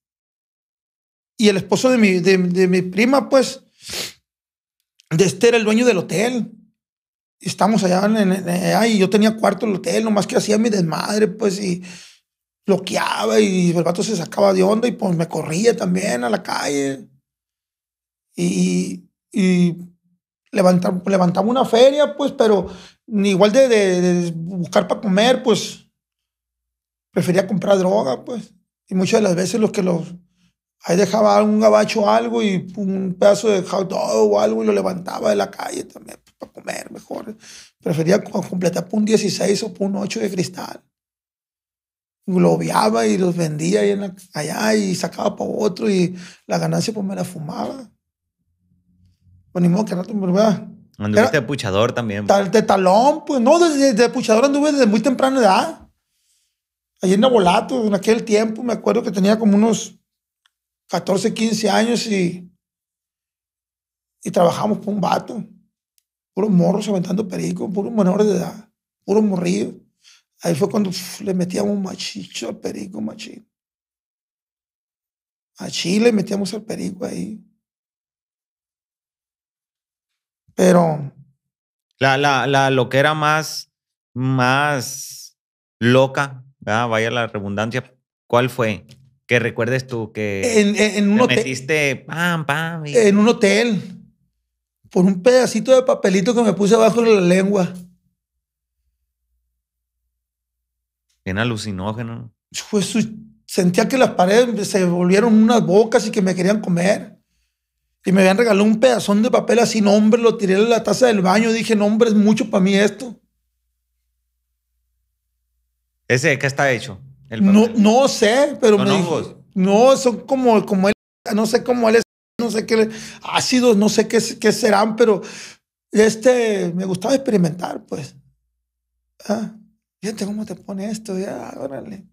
Y, el esposo de mi, de, mi prima, pues. De este era el dueño del hotel. Estamos allá, en, en- y yo tenía cuarto en el hotel, nomás que hacía mi desmadre, pues, y bloqueaba y el vato se sacaba de onda y pues me corría también a la calle. Y, y levantamos, levantamos una feria, pues, pero igual de, de- buscar para comer, pues, prefería comprar droga, pues. Y muchas de las veces los que los... Ahí dejaba un gabacho algo y un pedazo de hot dog o algo y lo levantaba de la calle también pues, para comer mejor. Prefería co- completar por un 16 o por un 8 de cristal. Globeaba y los vendía allá y sacaba para otro y la ganancia pues me la fumaba. Pues ni modo que rato vea. Anduviste de puchador también. Tal, de talón, pues no, desde, desde puchador anduve desde muy temprana edad. Allí en Nabolato, en aquel tiempo, me acuerdo que tenía como unos 14, 15 años y, y trabajamos por un vato. Puros morros aventando perico, puros menores de edad, puros morrillos. Ahí fue cuando uf, le metíamos machicho al perico, machín. A Chile metíamos al perico ahí. Pero La, la, la loquera más, más loca, ¿verdad? vaya la redundancia, ¿cuál fue? Que recuerdes tú que en, en- en un te hotel, metiste pam, pam. y- en un hotel por un pedacito de papelito que me puse abajo de la lengua. bien alucinógeno. Pues, sentía que las paredes se volvieron unas bocas y que me querían comer. Y me habían regalado un pedazón de papel así, no, hombre, lo tiré en la taza del baño. Dije, no, hombre, es mucho para mí esto. ¿Ese de qué está hecho? El No, no sé, pero ¿Son me dije, hongos? no, son como, como él, no sé cómo él es, no sé qué, ácidos, no sé qué, qué serán, pero este, me gustaba experimentar, pues. Ah, fíjate cómo te pone esto, ya, órale.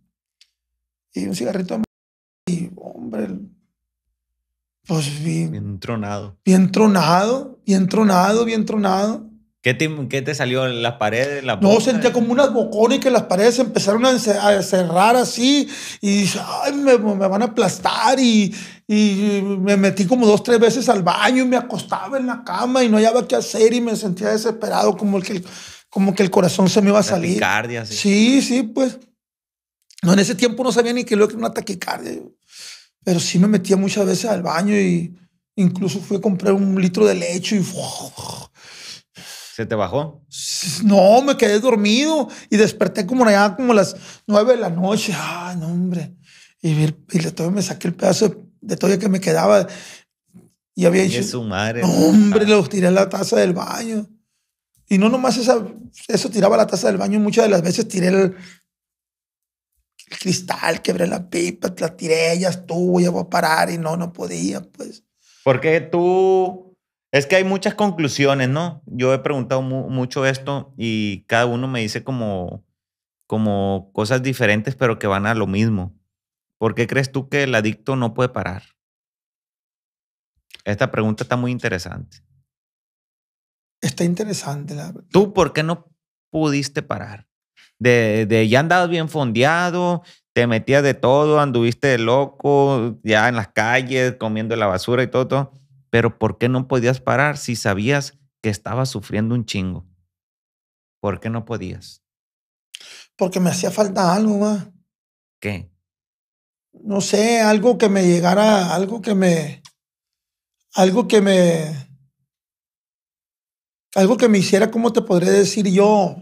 Y un cigarrito, y hombre, pues bien, Bien tronado. bien tronado, bien tronado, bien tronado. ¿Qué te, qué te salió en las paredes? La No, sentía como unas bocones que las paredes se empezaron a, cerrar así y ay, me, me van a aplastar y, y me metí como dos, tres veces al baño y me acostaba en la cama y no hallaba qué hacer y me sentía desesperado como, el que, como que el corazón se me iba a salir. Taquicardia, sí. Sí, sí, pues. No, en ese tiempo no sabía ni que lo que era una taquicardia. Pero sí me metía muchas veces al baño y incluso fui a comprar un litro de leche y ¿Se te bajó? no, me quedé dormido y desperté como allá como las nueve de la noche. Ay, no, hombre. Y, y todavía me saqué el pedazo de, de todavía que me quedaba. Y había es su madre. no, hombre, lo tiré a la taza del baño. Y no nomás esa, eso tiraba la taza del baño, muchas de las veces tiré el, el cristal, quebré la pipa, la tiré, ya estuvo, ya voy a parar y no, no podía, pues. Porque tú, es que hay muchas conclusiones, ¿no? Yo he preguntado mu- mucho esto y cada uno me dice como, como cosas diferentes, pero que van a lo mismo. ¿Por qué crees tú que el adicto no puede parar? Esta pregunta está muy interesante. Está interesante, la verdad. ¿Tú por qué no pudiste parar? De, de ya andabas bien fondeado, te metías de todo, anduviste de loco, ya en las calles, comiendo la basura y todo, todo. Pero ¿por qué no podías parar si sabías que estabas sufriendo un chingo? ¿Por qué no podías? Porque me hacía falta algo más. ¿Qué? no sé, algo que me llegara, algo que me, algo que me, algo que me hiciera, ¿cómo te podré decir yo?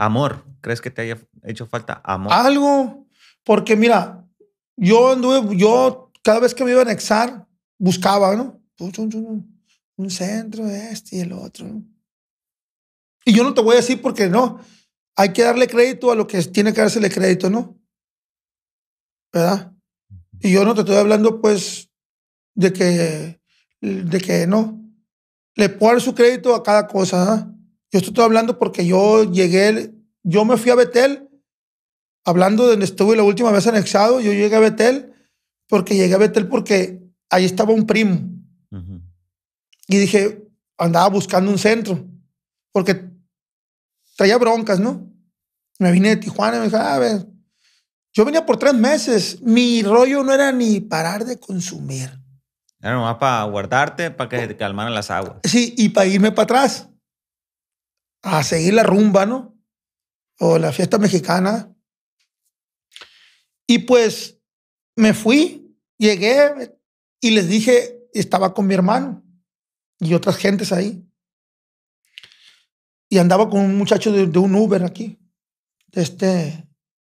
Amor. ¿Crees que te haya hecho falta amor? Algo, porque mira, yo anduve, yo cada vez que me iba a anexar, buscaba, ¿no? Chun, Un centro, este y el otro, ¿no? Y yo no te voy a decir porque no, hay que darle crédito a lo que tiene que dársele crédito, ¿no? ¿Verdad? Y yo no te estoy hablando, pues, de que, de que no. Le puedo dar su crédito a cada cosa. ¿ah? Yo estoy hablando porque yo llegué, yo me fui a Betel, hablando de donde estuve la última vez anexado, yo llegué a Betel porque llegué a Betel porque ahí estaba un primo. Y dije, andaba buscando un centro, porque traía broncas, ¿no? Me vine de Tijuana y me dije, a ver, yo venía por tres meses, mi rollo no era ni parar de consumir. Era nomás para guardarte, para que se te calmaran las aguas. Sí, y para irme para atrás. A seguir la rumba, ¿no? O la fiesta mexicana. Y pues me fui, llegué y les dije, estaba con mi hermano y otras gentes ahí. Y andaba con un muchacho de, un Uber aquí. Este,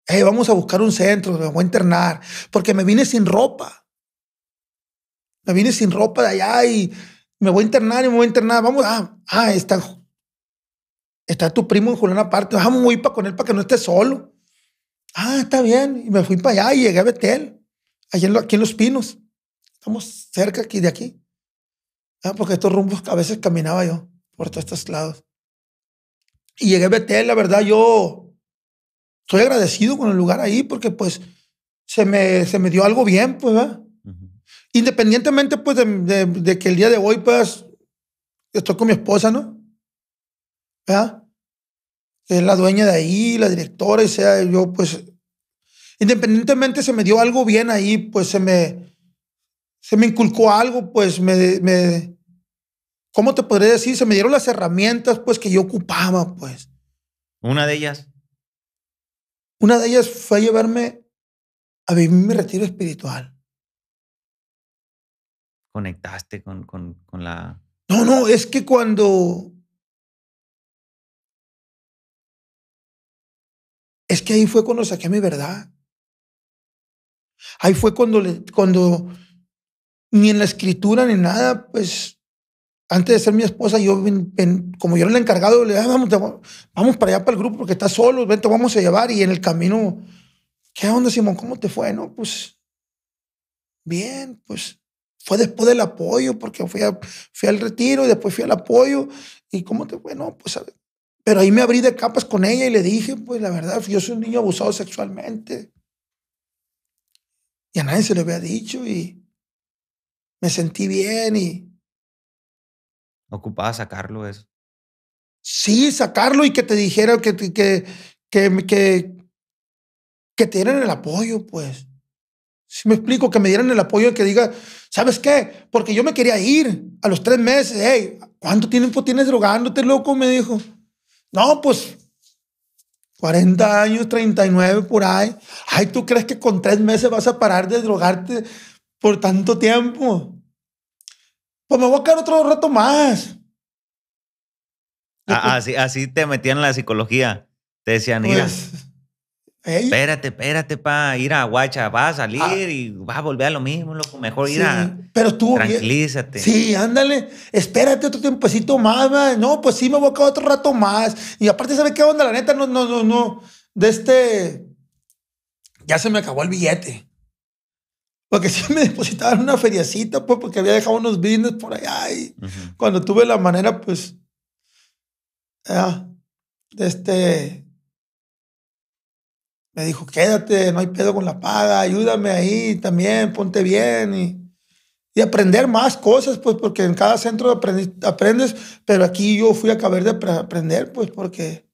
hey, vamos a buscar un centro, me voy a internar, porque me vine sin ropa. Me vine sin ropa de allá y me voy a internar y me voy a internar. Vamos, ah, ah está, está tu primo en Julián aparte. Vamos a ir para con él para que no esté solo. Ah, está bien. Y me fui para allá y llegué a Betel, allá en lo- aquí en Los Pinos. Estamos cerca aquí de aquí. Ah, porque estos rumbos a veces caminaba yo por todos estos lados. Y llegué a Betel, la verdad, yo estoy agradecido con el lugar ahí porque pues se me, se me dio algo bien, pues. Independientemente, pues, de, de- de que el día de hoy, pues, estoy con mi esposa, ¿no? ¿Verdad? Que es la dueña de ahí, la directora, y sea yo, pues, independientemente se me dio algo bien ahí, pues, se me, se me inculcó algo, pues, me, me, ¿cómo te podría decir? Se me dieron las herramientas, pues, que yo ocupaba, pues. Una de ellas. Una de ellas fue llevarme a vivir mi retiro espiritual. Conectaste con, con, con la. No, no, es que cuando... Es que ahí fue cuando saqué mi verdad. Ahí fue cuando, cuando ni en la escritura ni nada, pues antes de ser mi esposa, yo, ven- como yo era el encargado, le dije, "Ah, vamos, vamos para allá para el grupo porque estás solo, ven, te vamos a llevar. Y en el camino, ¿qué onda, Simón? ¿Cómo te fue? No, pues bien, pues fue después del apoyo, porque fui, a- fui al retiro y después fui al apoyo. ¿Y cómo te fue? No, pues. Pero ahí me abrí de capas con ella y le dije, pues, la verdad, yo soy un niño abusado sexualmente. Y a nadie se lo había dicho y me sentí bien y Ocupaba sacarlo eso. sí, sacarlo y que te dijera que, te- que, que, que, que te dieran el apoyo, pues. Si me explico, que me dieran el apoyo, que diga, ¿sabes qué? Porque yo me quería ir a los tres meses. Hey, ¿cuánto tiempo tienes drogándote, loco? Me dijo. No, pues 40 años, 39 por ahí. Ay, ¿tú crees que con tres meses vas a parar de drogarte por tanto tiempo? Pues me voy a quedar otro rato más. Ah, así, así te metían en la psicología. Te decían, mira, Pues, espérate, espérate, pa, ir a Guacha, va a salir Ah. y va a volver a lo mismo, loco. Mejor ir Sí, a. pero bien. Tranquilízate. Sí, ándale, espérate otro tiempecito más, ma. no, pues sí, me voy a quedar otro rato más. Y aparte, ¿sabe qué onda? La neta, no, no, no, no, de este, ya se me acabó el billete. Porque <laughs> sí me depositaban una feriacita, pues, porque había dejado unos business por allá y cuando tuve la manera, pues, ya, de este, me dijo, quédate, no hay pedo con la paga, ayúdame ahí también, ponte bien y, y aprender más cosas, pues, porque en cada centro aprendi- aprendes, pero aquí yo fui a acabar de apre- aprender, pues, porque,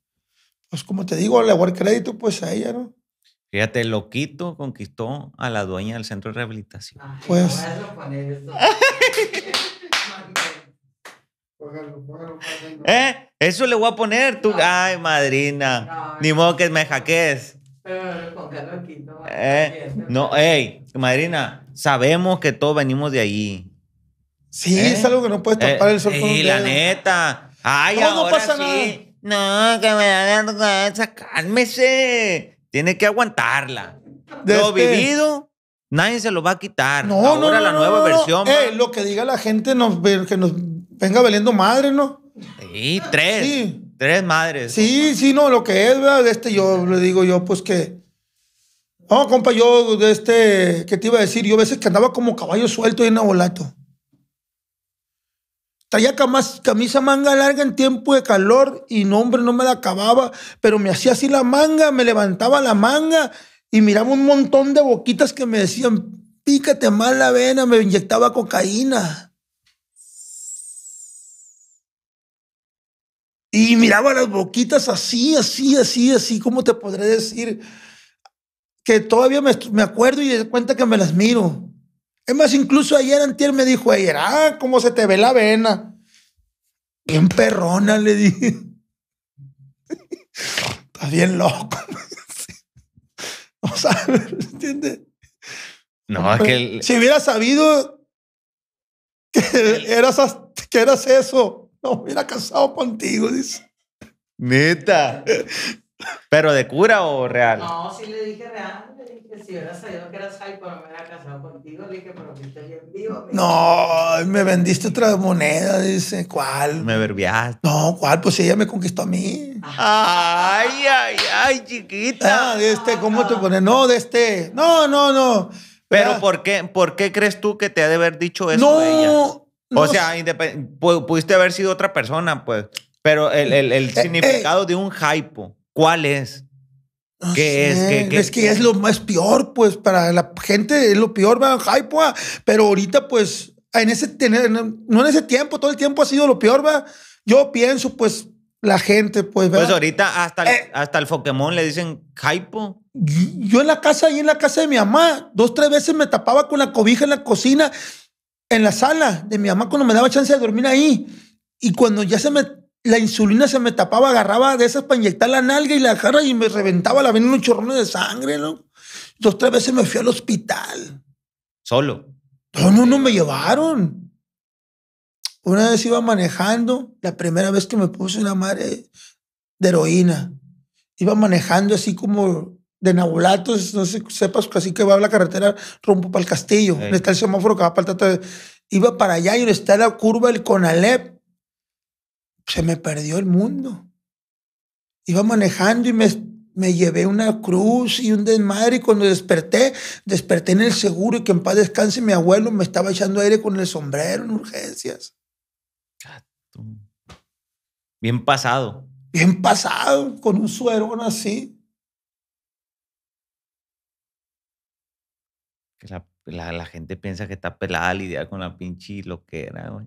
pues, como te digo, le voy a dar crédito, pues, a ella, ¿no? Fíjate, Loquito conquistó a la dueña del centro de rehabilitación. Ay, Pues-. <laughs> ¿Eh? Eso le voy a poner tú. Ay, madrina. Ni modo que me hackees. Pero no. ¿Eh? No, ey, madrina, sabemos que todos venimos de ahí. Sí, ¿Eh? es algo que no puedes tapar Eh, el sol con ey, un la dedo. neta. Ay, No, no ahora pasa sí. No, que me hagan cosa, cálmese. Tiene que aguantarla. Lo vivido, nadie se lo va a quitar. No, no, ahora no, la no, nueva no, no. versión. Eh, lo que diga la gente nos, que nos venga valiendo madre, ¿no? Sí, tres. Sí. Tres madres. Sí, sí, no, lo que es, ¿verdad? De este, yo le digo yo, pues que. No, compa, yo de este, ¿qué te iba a decir? Yo a veces que andaba como caballo suelto ahí en Abolato. Traía camas- camisa manga larga en tiempo de calor y no, hombre, no me la acababa, pero me hacía así la manga, me levantaba la manga y miraba un montón de boquitas que me decían, pícate más la vena, me inyectaba cocaína. Y miraba las boquitas así, así, así, así, ¿cómo te podré decir? Que todavía me, me acuerdo y de cuenta que me las miro. Es más, incluso ayer antier me dijo ayer, ah, cómo se te ve la vena. Bien perrona, le dije. Estás bien loco. <laughs> O sea, ¿entiendes? No, es que el- Si hubiera sabido que eras, as- que eras eso, no me hubiera casado contigo, dice. Neta. ¿Pero de cura o real? No, sí le dije real, le dije, si hubiera sabido que eras hype, no me hubiera casado contigo, le dije, pero que estés bien vivo. No, me vendiste otra moneda, dice. ¿Cuál? Me verbiaste. No, ¿cuál? Pues ella me conquistó a mí. Ay, ay, ay, chiquita. Ah, de este, ¿cómo te pones? No, de este. No, no, no. Pero Ah, ¿por qué, ¿por qué crees tú que te ha de haber dicho eso de ella? No. O sea, pudiste haber sido otra persona, pues. Pero el, el- el Eh, significado de un hypo, ¿cuál es? No ¿Qué es? ¿Qué- qué- es que es lo más peor, pues, para la gente es lo peor, va, hype, va. Pero ahorita, pues, en ese, tener- no en ese tiempo, todo el tiempo ha sido lo peor, va. Yo pienso, pues, la gente, pues, Pues ¿verdad? ahorita hasta el, Eh. hasta el Pokémon le dicen hypo. Yo en la casa, ahí en la casa de mi mamá, dos, tres veces me tapaba con la cobija en la cocina, en la sala de mi mamá cuando me daba chance de dormir ahí. Y cuando ya se me, la insulina se me tapaba, agarraba de esas para inyectar la nalga y la jarra y me reventaba la vena unos chorrones de sangre, ¿no? Dos, tres veces me fui al hospital. Solo. No, no, no me llevaron. Una vez iba manejando, la primera vez que me puse una madre de heroína. Iba manejando así como de nabulatos, no sé, sepas que así que va a la carretera rumbo para el castillo. Está el semáforo que va para el Tata- Iba para allá y está la curva del Conalep. Se me perdió el mundo. Iba manejando y me, me llevé una cruz y un desmadre y cuando desperté, desperté en el seguro y que en paz descanse mi abuelo me estaba echando aire con el sombrero en urgencias. Bien pasado. Bien pasado, con un suerón así. Que la, la- la gente piensa que está pelada a lidiar con la pinche loquera, güey.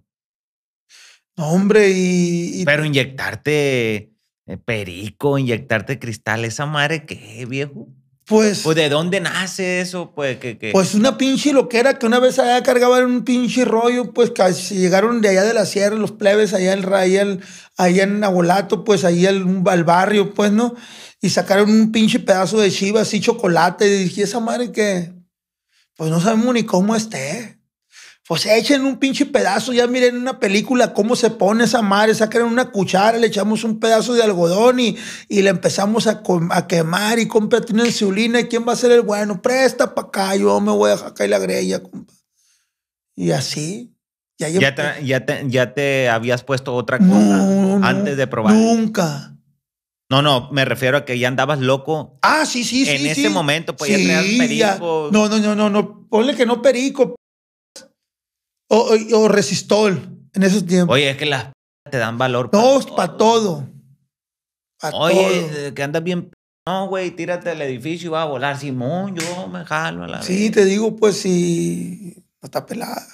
No, hombre, y, y- Pero inyectarte eh, perico, inyectarte cristal, esa madre, ¿qué, viejo? pues, Pues, ¿de dónde nace eso? Pues, que, que- pues una pinche loquera que una vez allá cargaban un pinche rollo, pues casi llegaron de allá de la sierra, los plebes, allá en, allá en, allá en Abolato, pues ahí al, al barrio, pues, ¿no? Y sacaron un pinche pedazo de chiva así, chocolate, y dije, esa madre que, pues no sabemos ni cómo esté. Pues echen un pinche pedazo, ya miren en una película cómo se pone esa madre, sacan una cuchara, le echamos un pedazo de algodón y, y le empezamos a, a quemar y cómprate una insulina y quién va a ser el bueno, presta para acá, yo me voy a dejar caer la grella, compa. Y así. Ya, te, ya, te, ya te habías puesto otra cosa No, no, antes de probar. Nunca. No, no, me refiero a que ya andabas loco. Ah, sí, sí, sí. En sí. ese momento, pues, ya traías ya. perico. No, no, no, no, no. Ponle que no perico. O, o, o resistol en esos tiempos. Oye, es que las te dan valor. pa' No, para todo. Oye, todo. eh, que andas bien. No, güey, tírate al edificio y va a volar. Simón, yo me jalo a la Sí, vez. te digo, pues sí. No está pelada.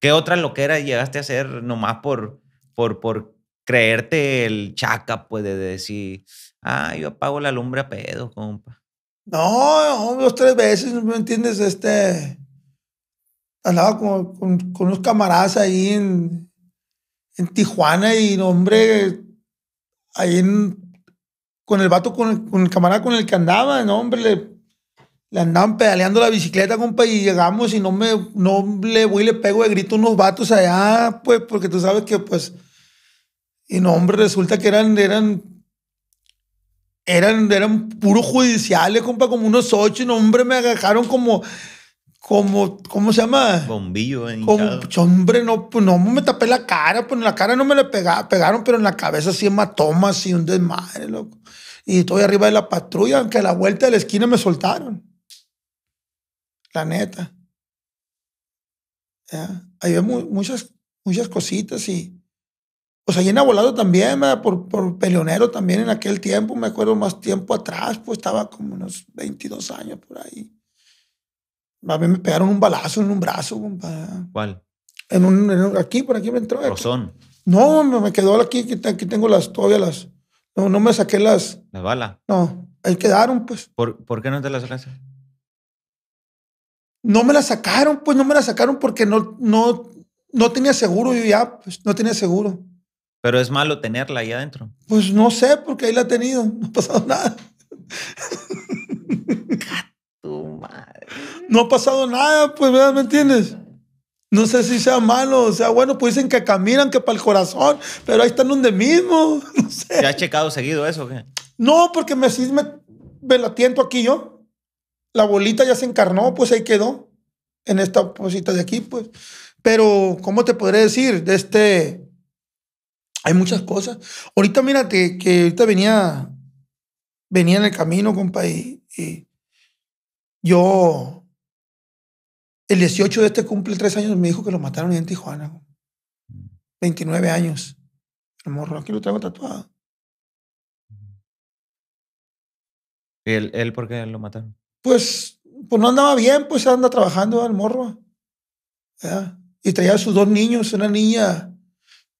¿Qué otra loquera llegaste a hacer nomás por, por, por creerte el chaca, pues, de decir, ah, yo apago la lumbre a pedo, compa? No, dos, tres veces, ¿no me entiendes? Este. Andaba con, con, unos camaradas ahí en, en Tijuana y, hombre, ahí en, con el vato, con el, con el camarada con el que andaba, no, hombre, le, le andaban pedaleando la bicicleta, compa, y llegamos y no me, no le voy y le pego de grito unos vatos allá, pues, porque tú sabes que, pues, y no, hombre, resulta que eran, eran, eran, eran puros judiciales, compa, como unos ocho, y no, hombre, me agajaron como, como, ¿cómo se llama? Bombillo, eh, Como, hombre, no, pues no me tapé la cara, pues en la cara no me le pega- pegaron, pero en la cabeza sí hematomas y un desmadre, loco. Y estoy arriba de la patrulla, aunque a la vuelta de la esquina me soltaron. La neta. Ya. Había mu- muchas, muchas cositas y. Pues ahí en Abolado también, ¿verdad? por, por peleonero también en aquel tiempo, me acuerdo más tiempo atrás, pues estaba como unos 22 años por ahí. A mí me pegaron un balazo en un brazo, compa. ¿Cuál? En un, en un- aquí, por aquí me entró. Rosón, No, me, me quedó aquí, aquí, te- aquí tengo las, todavía las. No, no me saqué las. la bala. No, ahí quedaron, pues. ¿Por, ¿Por qué no te la sacaste? No me las sacaron, pues no me las sacaron porque no, no, no tenía seguro yo ya, pues no tenía seguro. Pero es malo tenerla ahí adentro. Pues no sé, porque ahí la he tenido. No ha pasado nada. Tu madre. No ha pasado nada, pues, ¿verdad? ¿Me entiendes? No sé si sea malo o sea bueno, pues dicen que caminan que para el corazón, pero ahí están donde mismo. <laughs> No sé. ¿Te has checado seguido eso o qué? No, porque me, me, me la tiento aquí yo. La bolita ya se encarnó, pues ahí quedó. En esta cosita de aquí, pues. Pero, ¿cómo te podré decir? De este. Hay muchas cosas. Ahorita, mírate, que ahorita venía. Venía en el camino, compa, y, y yo. El 18 de este cumple tres años, me dijo que lo mataron en Tijuana. 29 años. El morro, aquí lo traigo tatuado. ¿Y él, él por qué lo mataron? pues, pues no andaba bien, pues anda trabajando el morro. ¿verdad? Y traía a sus dos niños, una niña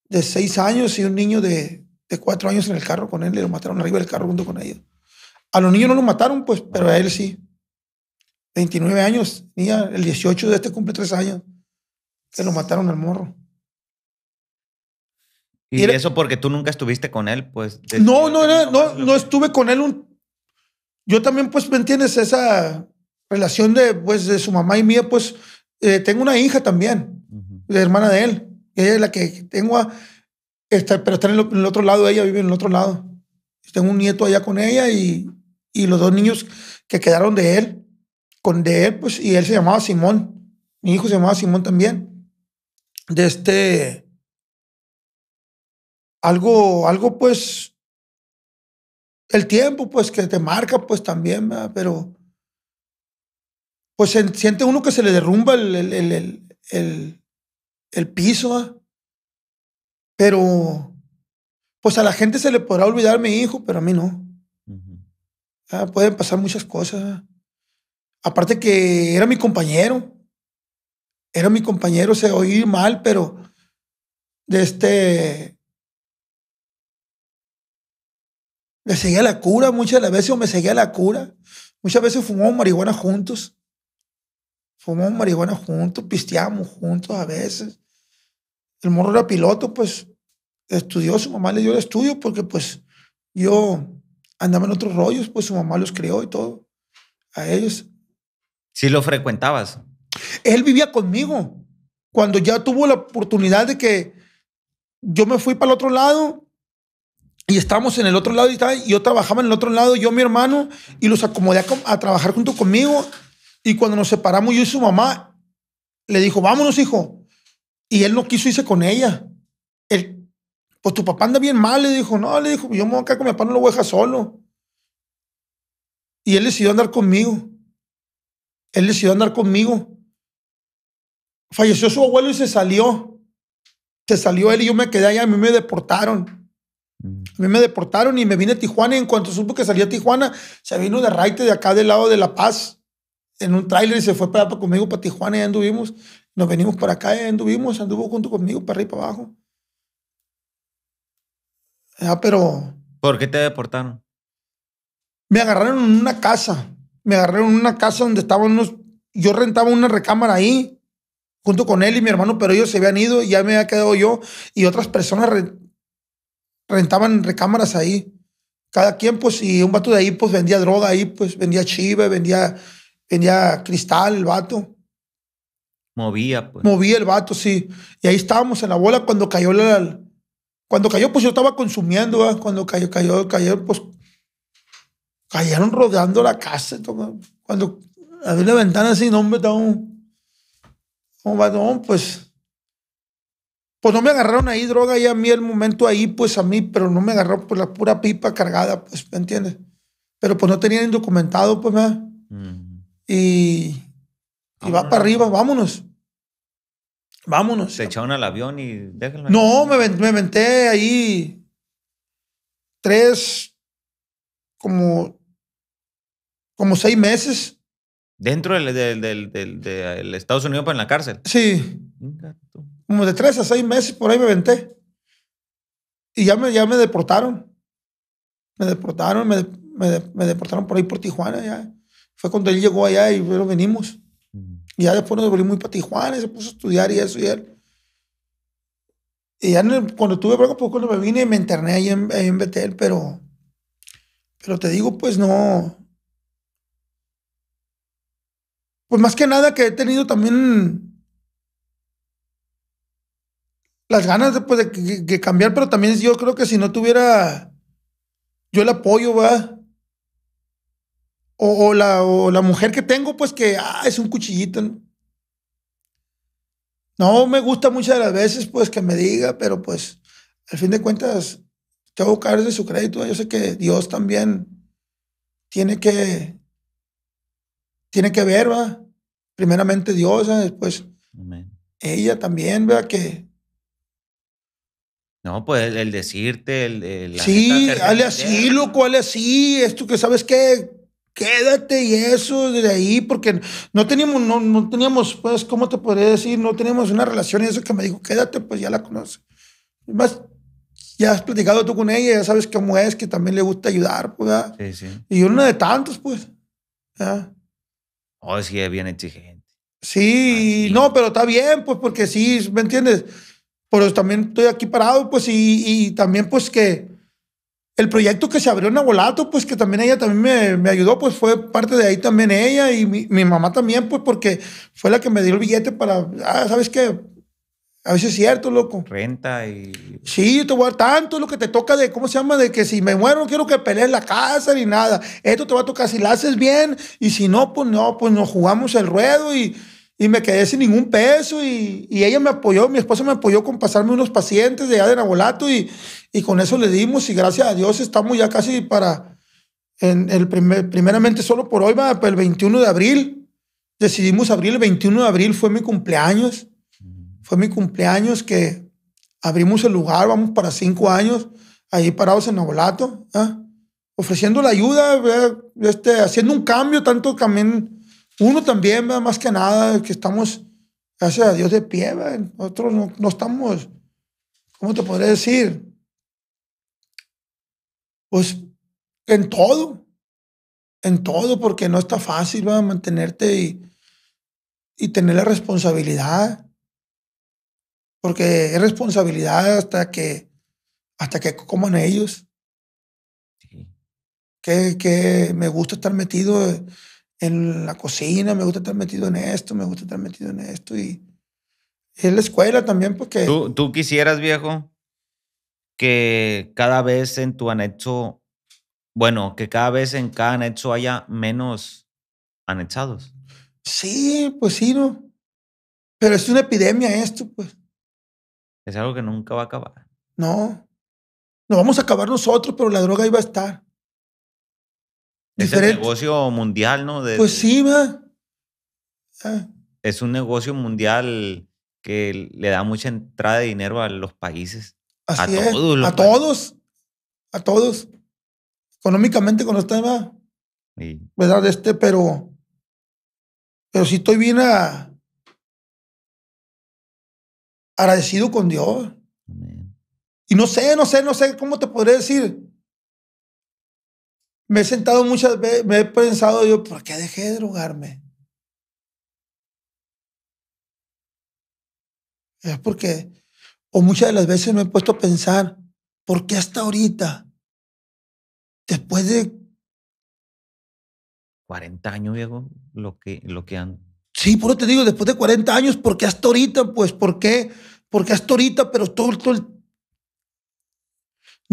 de seis años y un niño de, de cuatro años en el carro con él, y lo mataron arriba del carro junto con ellos. A los niños no lo mataron, pues, pero a él sí. 29 años, niña, el 18 de este cumple tres años, que lo mataron al morro. Y Era- eso porque tú nunca estuviste con él, pues. No, no, no, no, no estuve con él un... Yo también, pues, ¿me entiendes? Esa relación de, pues, de su mamá y mía, pues, eh, tengo una hija también, la hermana de él. Ella es la que tengo, está, pero está en el, otro lado, ella vive en el otro lado. Tengo un nieto allá con ella y, y los dos niños que quedaron de él, con de él, pues, y él se llamaba Simón. Mi hijo se llamaba Simón también. De este... Algo, algo, pues, el tiempo, pues, que te marca, pues, también, ¿verdad? pero, pues, siente uno que se le derrumba el, el, el, el- piso, pero, pues, a la gente se le podrá olvidar mi hijo, pero a mí no. Ah, pueden pasar muchas cosas. Aparte que era mi compañero. Era mi compañero, se oí mal, pero de este... Le seguía la cura muchas de las veces, o me seguía la cura. Muchas veces fumamos marihuana juntos. Fumamos marihuana juntos, pisteamos juntos a veces. El morro era piloto, pues estudió, su mamá le dio el estudio porque pues yo andaba en otros rollos, pues su mamá los crió y todo. A ellos. Sí lo frecuentabas. Él vivía conmigo. Cuando ya tuvo la oportunidad de que yo me fui para el otro lado y estábamos en el otro lado y, y yo trabajaba en el otro lado, yo mi hermano, y los acomodé a, a trabajar junto conmigo. Y cuando nos separamos, yo y su mamá le dijo, vámonos, hijo. Y él no quiso irse con ella. Él, pues tu papá anda bien mal, le dijo, no, le dijo, yo me voy acá con mi papá, no lo voy a dejar solo. Y él decidió andar conmigo. Él decidió andar conmigo. Falleció su abuelo y se salió. Se salió él y yo me quedé allá. A mí me deportaron. Ujú. A mí me deportaron y me vine a Tijuana. Y en cuanto supo que salía a Tijuana, se vino de raite de acá del lado de La Paz en un tráiler y se fue para, para conmigo para Tijuana y anduvimos. Nos venimos para acá y ahí anduvimos. Anduvo junto conmigo para arriba y para abajo. Ah, pero ¿Por qué te deportaron? me agarraron en una casa. Me agarraron en una casa donde estaban unos. Yo rentaba una recámara ahí, junto con él y mi hermano, pero ellos se habían ido y ya me había quedado yo y otras personas re- rentaban recámaras ahí. Cada quien, pues, y un vato de ahí, pues vendía droga ahí, pues vendía chive, vendía, vendía cristal, el vato. Movía, pues. Movía el vato, sí. Y ahí estábamos en la bola cuando cayó la. Cuando cayó, pues yo estaba consumiendo, ¿verdad? Cuando cayó, cayó, cayó, pues. Cayeron rodeando la casa. todo. Cuando abrí la ventana así, no, hombre, estaba un. ¿Cómo va? No, pues. Pues no me agarraron ahí droga y a mí el momento ahí, pues a mí, pero no me agarró por la pura pipa cargada, pues, ¿me entiendes? Pero pues no tenían indocumentado, pues, ¿verdad? Y. Y va para arriba, vámonos. Vámonos. Se echaron al avión y déjenlo. No, me, me menté ahí tres, como, como seis meses. Dentro del, del, del, del- del Estados Unidos, pero en la cárcel. Sí, como de tres a seis meses, por ahí me venté. Y ya me, ya me deportaron. Me deportaron, me, me, me deportaron por ahí por Tijuana. Ya. Fue cuando él llegó allá y bueno, venimos. Y ya después nos volvimos para Tijuana y se puso a estudiar y eso y él. Y ya cuando tuve bronca, pues cuando me vine me interné ahí en, ahí en Betel, pero, pero te digo, pues no. Pues más que nada que he tenido también las ganas de, pues, de cambiar, pero también yo creo que si no tuviera yo el apoyo, va. O, o la, o la mujer que tengo, pues que ah, es un cuchillito. ¿no? No me gusta muchas de las veces, pues, que me diga, pero pues, al fin de cuentas, tengo que de su crédito. Yo sé que Dios también tiene que, tiene que ver, va. Primeramente Dios, después Amén. ella también, vea que No, pues el, el decirte, el, el- la sí, hazle así, loco, hazle así, esto que sabes que quédate y eso de ahí, porque no teníamos, no, no teníamos, pues, ¿cómo te podría decir? No teníamos una relación y eso que me dijo, quédate, pues ya la conoces. Más, ya has platicado tú con ella, ya sabes cómo es, que también le gusta ayudar, pues, ¿verdad? Sí, sí. Y una de tantos, pues. ¿verdad? Oh, sí, es bien exigente. Sí, sí. no, pero está bien, pues, porque sí, ¿me entiendes? Pero también estoy aquí parado, pues, y, y también, pues, que el proyecto que se abrió en Abolato, pues, que también ella también me, me ayudó, pues, fue parte de ahí también ella y mi, mi mamá también, pues, porque fue la que me dio el billete para, ah, ¿sabes qué? A veces es cierto, loco. Renta y. Sí, te voy a dar tanto lo que te toca de, ¿cómo se llama? De que si me muero no quiero que pelees la casa ni nada. Esto te va a tocar si la haces bien y si no, pues no, pues nos jugamos el ruedo y, y me quedé sin ningún peso y, y ella me apoyó, mi esposa me apoyó con pasarme unos pacientes de allá de Nabolato y, y con eso le dimos y gracias a Dios estamos ya casi para, en el primer, primeramente solo por hoy, va, el 21 de abril. Decidimos abrir el 21 de abril, fue mi cumpleaños fue mi cumpleaños que abrimos el lugar, vamos para cinco años, ahí parados en Nabolato, ¿ah? ofreciendo la ayuda, este, haciendo un cambio, tanto también, uno también, ¿verdad? más que nada, que estamos, gracias a Dios, de pie, ¿verdad? nosotros no, no estamos, ¿cómo te podré decir? Pues en todo, en todo, porque no está fácil ¿verdad? mantenerte y, y tener la responsabilidad porque es responsabilidad hasta que hasta que coman ellos Sí. que, que me gusta estar metido en la cocina me gusta estar metido en esto me gusta estar metido en esto y en la escuela también porque ¿Tú, tú quisieras, viejo, que cada vez en tu anexo, bueno, que cada vez en cada anexo haya menos anexados. sí pues sí no pero es una epidemia esto pues Es algo que nunca va a acabar. no nos vamos a acabar nosotros pero la droga iba a estar Es el negocio mundial, ¿no? De- pues sí va Ah, Es un negocio mundial que le da mucha entrada de dinero a los países. así A es todos los a todos a todos económicamente cuando está va Y ¿verdad? Este, pero, pero sí estoy bien a- agradecido con Dios. amén. Y no sé, no sé, no sé cómo te podré decir. Me he sentado muchas veces, me he pensado yo, ¿por qué dejé de drogarme? Es porque, o muchas de las veces me he puesto a pensar, ¿por qué hasta ahorita? Después de 40 años, viejo, lo que, lo que han. Sí, por eso te digo, después de 40 años, ¿por qué hasta ahorita? Pues, ¿por qué? Porque hasta ahorita, pero todo, todo el-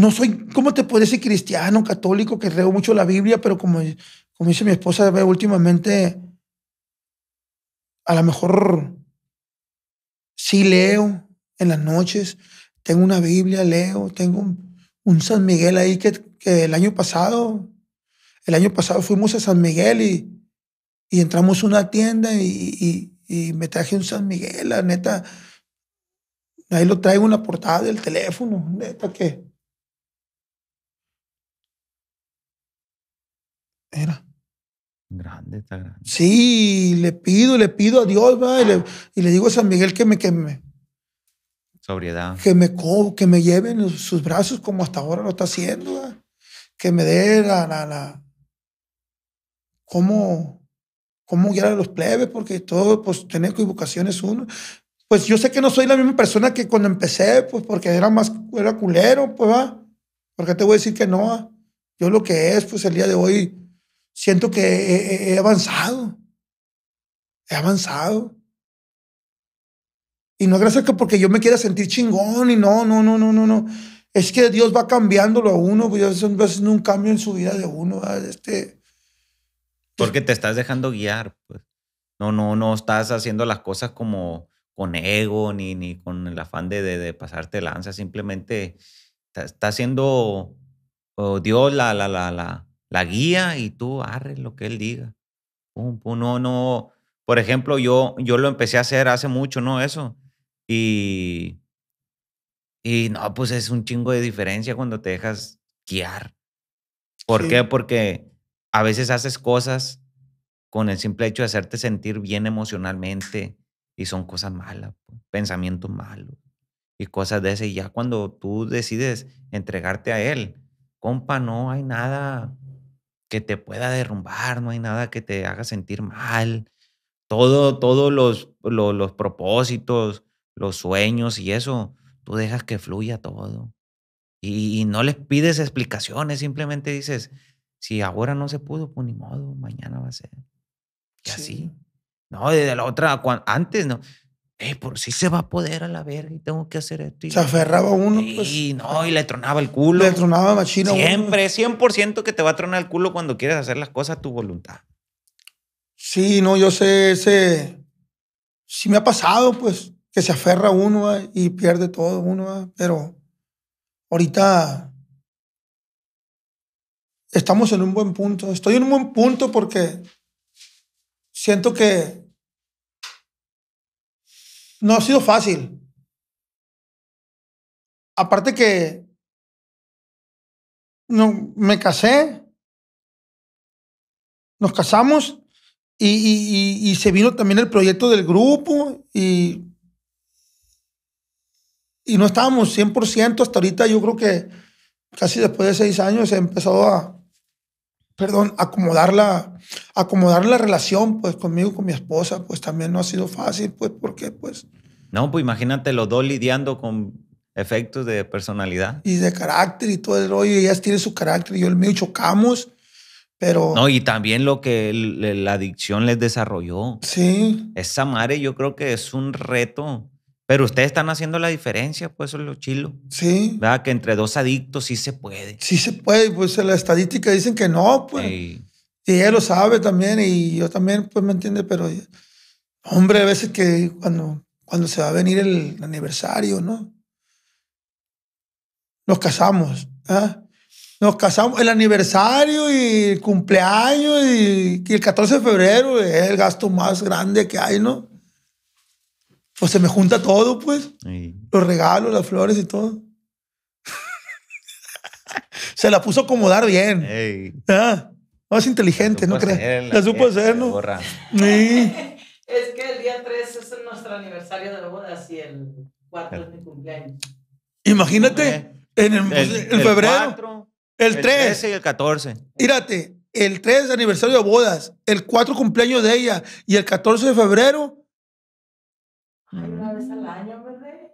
No soy, ¿cómo te puedes decir cristiano, católico, que leo mucho la Biblia, pero como, como dice mi esposa, últimamente, a lo mejor sí leo en las noches, tengo una Biblia, leo, tengo un, San Miguel ahí que, que el año pasado, el año pasado fuimos a San Miguel y, y entramos a una tienda y, y- y me traje un San Miguel, la neta. Ahí lo traigo en la portada del teléfono, neta que. Era. Grande, está grande. Sí, le pido, le pido a Dios, va, y le, y le digo a San Miguel que me, que me, Sobriedad. que me, que me lleve en sus brazos como hasta ahora lo está haciendo, que me dé la, la, la cómo, cómo guiar a los plebes, porque todo, pues, tener equivocaciones uno. pues yo sé que no soy la misma persona que cuando empecé, pues porque era más, era culero, pues va. Porque te voy a decir que no. Yo lo que es, pues el día de hoy, siento que he, avanzado. He avanzado. Y no es gracias que porque yo me quiera sentir chingón y no, no, no, no, no, no. Es que Dios va cambiándolo a uno, pues Dios va haciendo un cambio en su vida de uno. ¿verdad? Este, Porque te estás dejando guiar, pues. No, no, no estás haciendo las cosas como con ego ni, ni con el afán de, de, pasarte lanza. Simplemente está, haciendo Dios la, la, la, la, la guía y tú arre lo que Él diga. Pum, pum, no, no. Por ejemplo, yo, yo lo empecé a hacer hace mucho, ¿no? Eso. Y, y no, pues es un chingo de diferencia cuando te dejas guiar. ¿Por Sí. qué? Porque a veces haces cosas con el simple hecho de hacerte sentir bien emocionalmente y son cosas malas, pues, pensamientos malos y cosas de ese. Y ya cuando tú decides entregarte a él, compa, no hay nada que te pueda derrumbar, no hay nada que te haga sentir mal. Todo, todos los, lo- los, propósitos, los sueños y eso, tú dejas que fluya todo. Y, y no les pides explicaciones, simplemente dices, si ahora no se pudo, pues ni modo, mañana va a ser. Y Sí. así. No, desde la otra, antes no. Eh, por si se va a poder a la verga y tengo que hacer esto. Y, se aferraba uno, pues. y no, y le tronaba el culo. Le tronaba machina. Siempre, 100% que te va a tronar el culo cuando quieres hacer las cosas a tu voluntad. Sí, no, yo sé, ese. Sí me ha pasado, pues, que se aferra uno ¿va? y pierde todo uno, ¿va? pero ahorita estamos en un buen punto. Estoy en un buen punto porque siento que no ha sido fácil. Aparte que no, me casé, nos casamos y, y- y- se vino también el proyecto del grupo y, y no estábamos 100% hasta ahorita. Yo creo que casi después de seis años se empezó a, perdón, acomodar la, acomodar la relación pues conmigo, con mi esposa, pues también no ha sido fácil, pues porque pues, No, pues imagínate los dos lidiando con efectos de personalidad. y de carácter y todo el rollo, y ella tiene su carácter y yo el mío, chocamos, pero No, y también lo que la adicción les desarrolló. sí, Esa madre yo creo que es un reto. Pero ustedes están haciendo la diferencia, pues eso es lo chilo. sí, ¿Verdad? Que entre dos adictos sí se puede. sí se puede, pues la estadística dicen que no, pues. Ey, Y ella lo sabe también y yo también, pues me entiende, pero hombre, a veces que cuando, cuando se va a venir el aniversario, ¿no? Nos casamos, ¿ah? Nos casamos, el aniversario y el cumpleaños y, y el 14 de febrero es el gasto más grande que hay, ¿no? Pues se me junta todo, pues, ey. los regalos, las flores y todo. <laughs> se la puso a acomodar bien. Ey. Ah, no es inteligente, ¿no crees? La supo hacer, ¿no? Sí. <laughs> Es que el día 3 es nuestro aniversario de bodas y el 4 es mi cumpleaños. Imagínate, en, el, El, en el febrero, el, el 3, 13 y el 14. mírate, el 3 aniversario de bodas, el 4 cumpleaños de ella y el 14 de febrero, Ay, una vez al año, ¿verdad?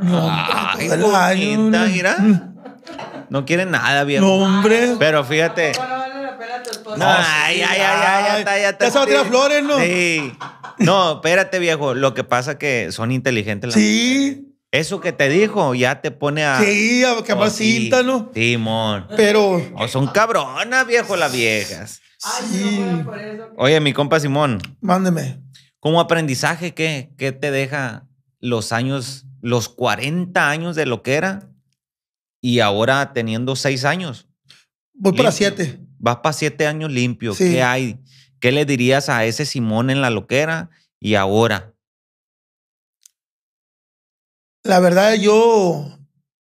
No, Ay, todo el año, bonita, ¿no? mira. Mm. No quieren nada, viejo. no, hombre. Pero fíjate. No ay, ay, ay, ay, ya está, ya está. Ya se va a tirar flores, ¿no? Sí. No, espérate, viejo. Lo que pasa que son inteligentes. las Sí, Eso que te dijo ya te pone a. sí, a quemar Oh, sí. ¿no? Simón. Pero, O son cabronas, viejo, las viejas. Ay, Sí. no por eso. Oye, mi compa Simón, mándeme. como aprendizaje, ¿qué, ¿qué te deja los años, los 40 años de lo que era y ahora teniendo 6 años? Voy para Limpio. 7. Vas para 7 años limpio. Sí. ¿Qué hay? ¿Qué le dirías a ese Simón en la loquera y ahora? La verdad, yo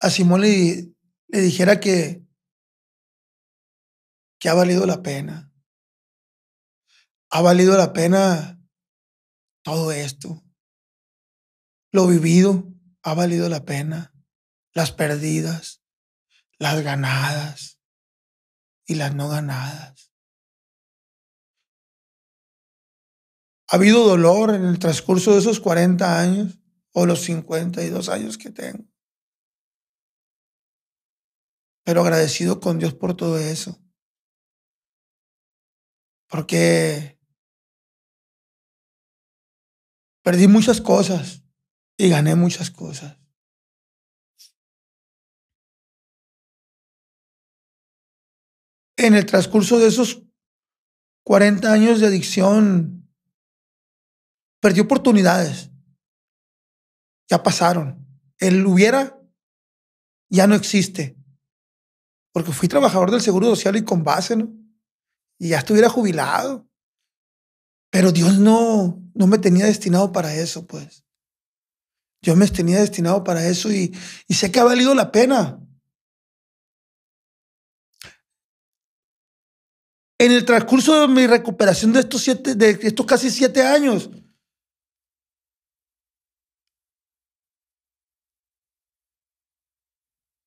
a Simón le, le dijera que, que ha valido la pena. Ha valido la pena todo esto. Lo vivido ha valido la pena. Las perdidas, las ganadas y las no ganadas. Ha habido dolor en el transcurso de esos 40 años. o los 52 años que tengo. Pero agradecido con Dios por todo eso. Porque perdí muchas cosas y gané muchas cosas. En el transcurso de esos 40 años de adicción, perdí oportunidades. Ya pasaron. El hubiera ya no existe. Porque fui trabajador del Seguro Social y con base. Y ya estuviera jubilado. Pero Dios no, no me tenía destinado para eso, pues. Dios me tenía destinado para eso y, y sé que ha valido la pena. En el transcurso de mi recuperación de estos, siete, de estos casi siete años,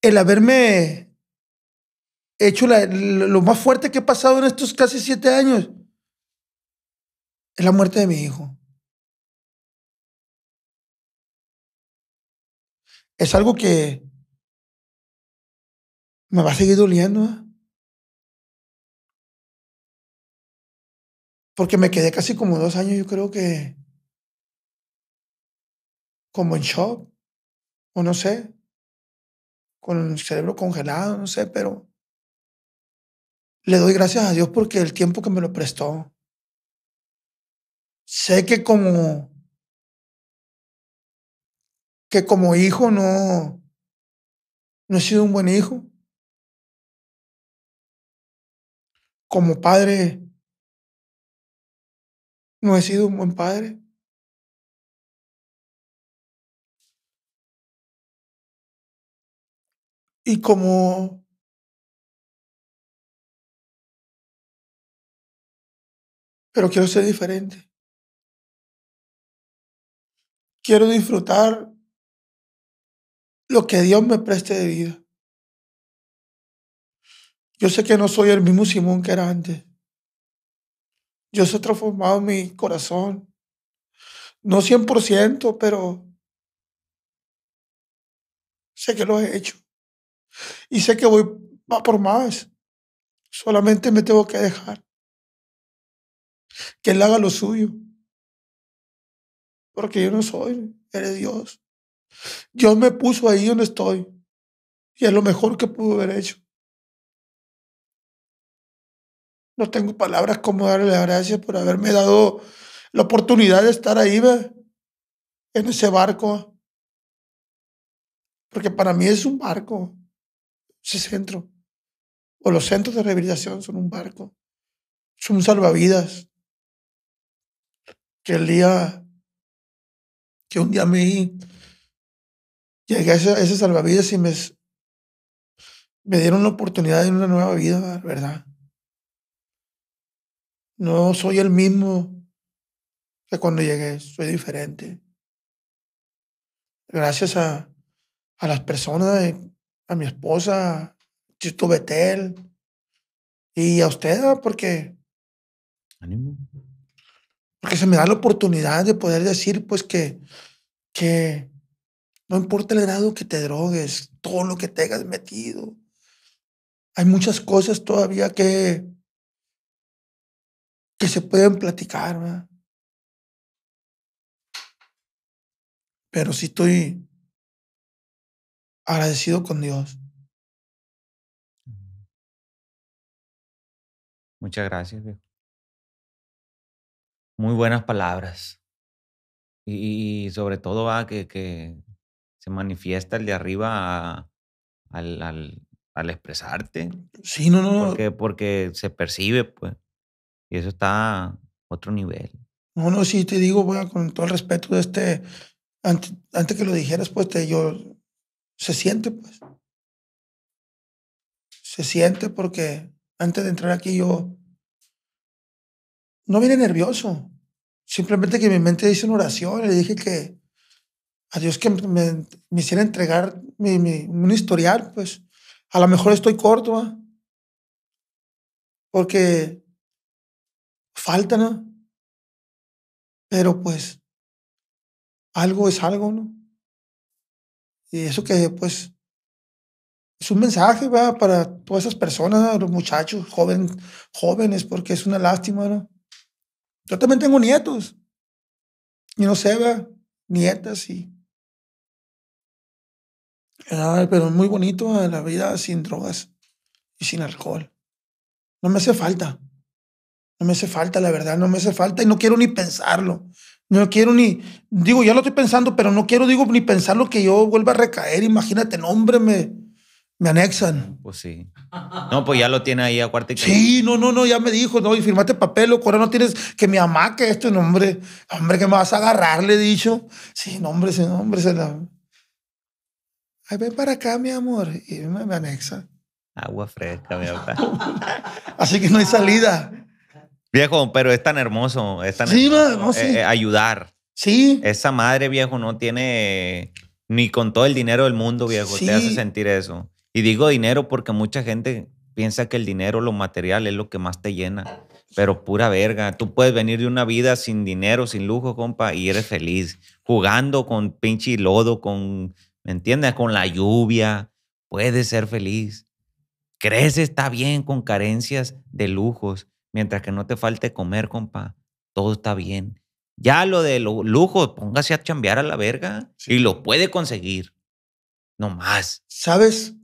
el haberme hecho lo más fuerte que he pasado en estos casi siete años es la muerte de mi hijo. Es algo que me va a seguir doliendo. ¿eh? Porque me quedé casi como dos años, yo creo que como en shock, o no sé, con el cerebro congelado, no sé, pero le doy gracias a Dios porque el tiempo que me lo prestó. Sé que como que como hijo no no he sido un buen hijo. Como padre no he sido un buen padre. Y como pero quiero ser diferente. Quiero disfrutar lo que Dios me preste de vida. Yo sé que no soy el mismo Simón que era antes. Yo he transformado mi corazón. No 100%, pero sé que lo he hecho. Y sé que voy va por más. Solamente me tengo que dejar. Que Él haga lo suyo. Porque yo no soy, eres Dios. Dios me puso ahí donde estoy. Y es lo mejor que pudo haber hecho. No tengo palabras como darle las gracias por haberme dado la oportunidad de estar ahí, en ese barco. Porque para mí es un barco, ese centro. O los centros de rehabilitación son un barco. Son salvavidas. Que el día, que un día a mí llegué a ese, ese salvavidas y me, me dieron la oportunidad de una nueva vida, ¿verdad? No soy el mismo que cuando llegué, soy diferente. Gracias a, a las personas, de- a mi esposa, Chito Betel, y a usted, ¿verdad? porque, Ánimo. porque se me da la oportunidad de poder decir, pues, que, que no importa el grado que te drogues, todo lo que tengas metido. Hay muchas cosas todavía que, que se pueden platicar, ¿verdad? Pero sí estoy agradecido con Dios. Muchas gracias, viejo. Muy buenas palabras. Y, y sobre todo va que, que se manifiesta el de arriba a- al, al- al expresarte. Sí, no, no, Porque, porque se percibe, pues. Y eso está a otro nivel. no, no, sí te digo, bueno, con todo el respeto de este, antes, antes que lo dijeras, pues te, yo, se siente, pues. Se siente porque antes de entrar aquí yo no vine nervioso. Simplemente que mi mente hizo una oración le dije que a Dios que me, hiciera entregar mi, mi- un historial, pues a lo mejor estoy corto, ¿va? porque falta, ¿no? Pero pues algo es algo, ¿no? Y eso que, pues, es un mensaje, va, para todas esas personas, los muchachos joven, jóvenes, porque es una lástima, ¿no? Yo también tengo nietos. Y no sé, va, nietas y... Pero es muy bonito eh, la vida sin drogas y sin alcohol. No me hace falta. No me hace falta, la verdad, no me hace falta y no quiero ni pensarlo. No quiero ni, digo, ya lo estoy pensando, pero no quiero, digo, ni pensarlo que yo vuelva a recaer. Imagínate, no, hombre, me, me anexan. Pues sí. No, pues ya lo tiene ahí a cuarto y Sí, no, no, no, ya me dijo, no, y firmaste papel, loco, ahora no tienes que mi mamá que esto, no, hombre, hombre, que me vas a agarrar, le he dicho. Sí, no, hombre, sí, no, hombre, se la... Ay, ven para acá, mi amor, y me, me anexa. Agua fresca, mi papá. <laughs> Así que no hay salida. Viejo, pero es tan hermoso. Es tan Sí, hermoso, no, sí. eh, eh, ayudar. Sí, Esa madre, viejo, no tiene ni con todo el dinero del mundo, viejo, te hace Sí. sentir eso. Y digo dinero porque mucha gente piensa que el dinero, lo material, es lo que más te llena. Pero pura verga. Tú puedes venir de una vida sin dinero, sin lujo, compa, y eres feliz. Jugando con pinche lodo, con, ¿me entiendes? Con la lluvia. Puedes ser feliz. Crece, está bien, con carencias de lujos. Mientras que no te falte comer, compa. Todo está bien. Ya lo de los lujos, póngase a chambear a la verga. Sí. Y lo puede conseguir. No más. ¿sabes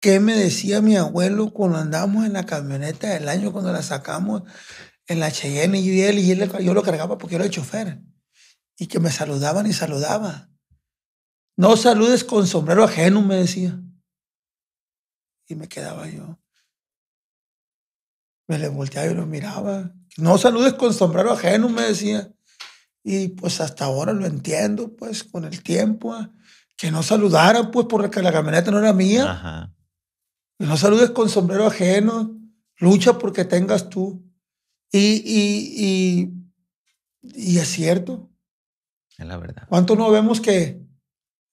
qué me decía mi abuelo cuando andábamos en la camioneta del año, cuando la sacamos en la Cheyenne y él, y él, yo lo cargaba porque era el chofer? Y que me saludaban y saludaba. No saludes con sombrero ajeno, me decía. Y me quedaba yo. Me le volteaba y lo miraba. No saludes con sombrero ajeno, me decía. Y pues hasta ahora lo entiendo, pues con el tiempo. ah, Que no saludara, pues porque la camioneta no era mía. Ajá. Que no saludes con sombrero ajeno. Lucha porque tengas tú. Y, y, y, y es cierto. Es la verdad. ¿Cuánto no vemos que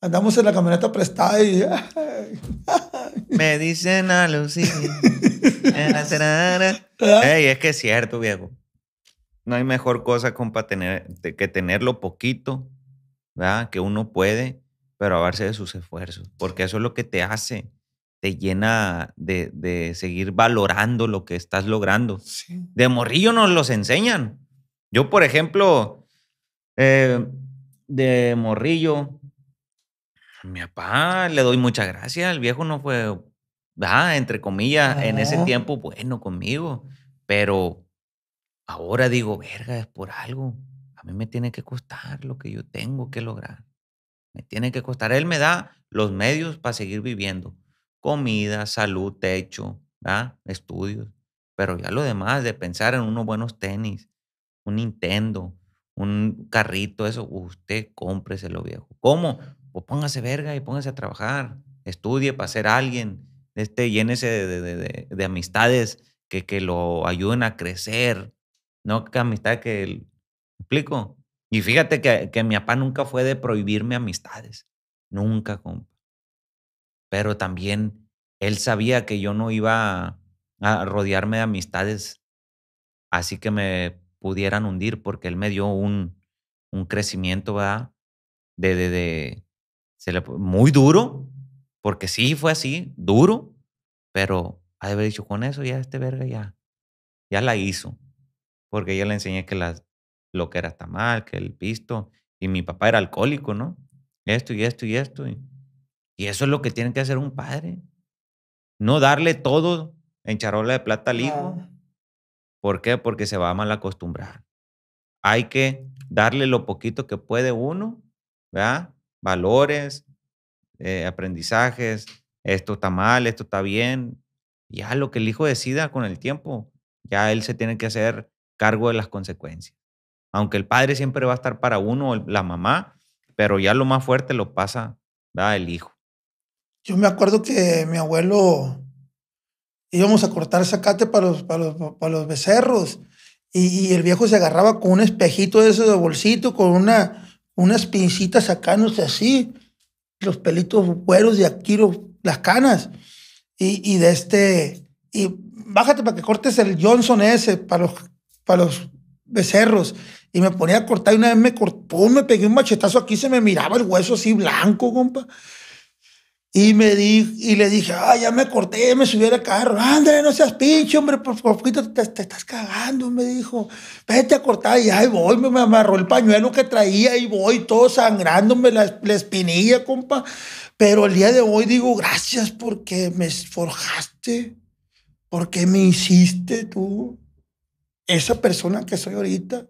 andamos en la camioneta prestada y... Me dicen a Lucía. Ey, es que es cierto, viejo. No hay mejor cosa, compa, tener, que tenerlo poquito, ¿verdad? Que uno puede, pero a base de sus esfuerzos. Porque eso es lo que te hace, te llena de, de seguir valorando lo que estás logrando. Sí. De morrillo nos los enseñan. Yo, por ejemplo, eh, de morrillo, mi papá le doy muchas gracias. El viejo no fue, ah, entre comillas, en ese tiempo bueno conmigo. Pero ahora digo, verga, es por algo. A mí me tiene que costar lo que yo tengo que lograr. Me tiene que costar. Él me da los medios para seguir viviendo. Comida, salud, techo, ¿verdad? estudios. Pero ya lo demás de pensar en unos buenos tenis, un Nintendo, un carrito, eso, usted cómpreselo, viejo. ¿Cómo? Pues póngase verga y póngase a trabajar. Estudie para ser alguien. Este, llénese de, de- de- de- de amistades que, que lo ayuden a crecer. No que amistad que... el- ¿Me explico? Y fíjate que, que mi papá nunca fue de prohibirme amistades. Nunca, compa. Pero también él sabía que yo no iba a, rodearme de amistades así que me pudieran hundir porque él me dio un, un crecimiento, ¿verdad? De, de- se le, muy duro, porque sí fue así, duro, pero ha de haber dicho, con eso ya este verga ya, ya la hizo, porque yo le enseñé que lo que era está mal, que el pisto, y mi papá era alcohólico, ¿no? Esto y esto y esto, y, y eso es lo que tiene que hacer un padre, no darle todo en charola de plata al hijo. ¿Por qué? Porque se va a mal acostumbrar. Hay que darle lo poquito que puede uno, ¿verdad? Valores, eh, aprendizajes, esto está mal, esto está bien. Ya lo que el hijo decida con el tiempo, ya él se tiene que hacer cargo de las consecuencias. Aunque el padre siempre va a estar para uno, la mamá, pero ya lo más fuerte lo pasa, ¿verdad? El hijo. Yo me acuerdo que mi abuelo íbamos a cortar zacate para los, para los, para los becerros y, el viejo se agarraba con un espejito de ese de bolsito, con una, unas pincitas sacándose así, los pelitos güeros de aquí, los- las canas. Y, y de este, y bájate para que cortes el Johnson ese para los, para los becerros. Y me ponía a cortar y una vez me cortó, me pegué un machetazo aquí, se me miraba el hueso así blanco, compa. Y, me di, y le dije, ah, ya me corté, me subí al carro. Ándale, no seas pinche, hombre, por poquito te, estás cagando, me dijo. Vete a cortar y ahí voy, me, me amarró el pañuelo que traía y voy, todo sangrándome la, la espinilla, compa. Pero el día de hoy digo, gracias porque me forjaste, porque me hiciste tú. Esa persona que soy ahorita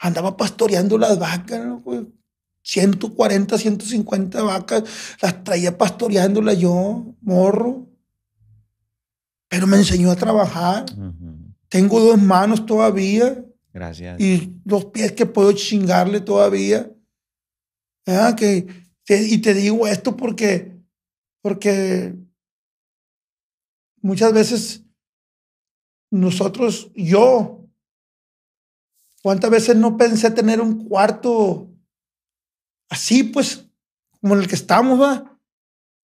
andaba pastoreando las vacas, ¿no? 140, 150 vacas, las traía pastoreándolas yo, morro. Pero me enseñó a trabajar. Tengo dos manos todavía Gracias. y dos pies que puedo chingarle todavía. Que, que- y te digo esto porque, porque muchas veces nosotros, yo, ¿cuántas veces no pensé tener un cuarto así, pues, como en el que estamos, va?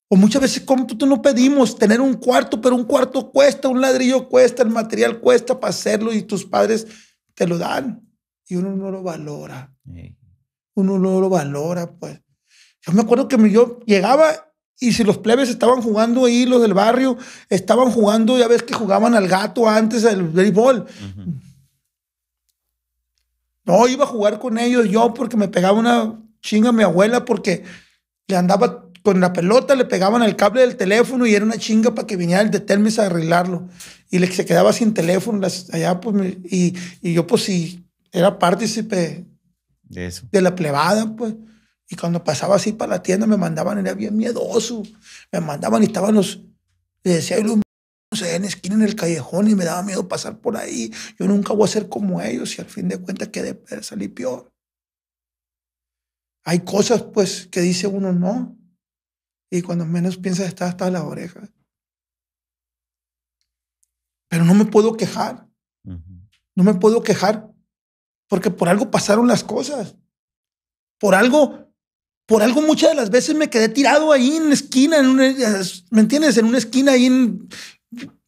O muchas veces, como tú no pedimos tener un cuarto, pero un cuarto cuesta, un ladrillo cuesta, el material cuesta para hacerlo y tus padres te lo dan y uno no lo valora. Uno no lo valora, pues. Yo me acuerdo que yo llegaba y si los plebes estaban jugando ahí, los del barrio, estaban jugando, ya ves que jugaban al gato antes, el béisbol. No, iba a jugar con ellos yo porque me pegaba una chinga a mi abuela porque le andaba con la pelota, le pegaban al cable del teléfono y era una chinga para que viniera el de Telmes a arreglarlo. Y le, se quedaba sin teléfono las- allá, pues, me- y, y yo pues sí, era partícipe De eso. de la plebada, pues. Y cuando pasaba así para la tienda me mandaban, era bien miedoso. Me mandaban y estaban los, le decía los no sé, en esquina en el callejón y me daba miedo pasar por ahí. Yo nunca voy a ser como ellos y al fin de cuentas quedé salí peor. Hay cosas, pues, que dice uno no. Y cuando menos piensas está hasta la oreja. Pero no me puedo quejar. No me puedo quejar porque por algo pasaron las cosas. Por algo, por algo muchas de las veces me quedé tirado ahí en la esquina, en una- ¿me entiendes? En una esquina ahí. en-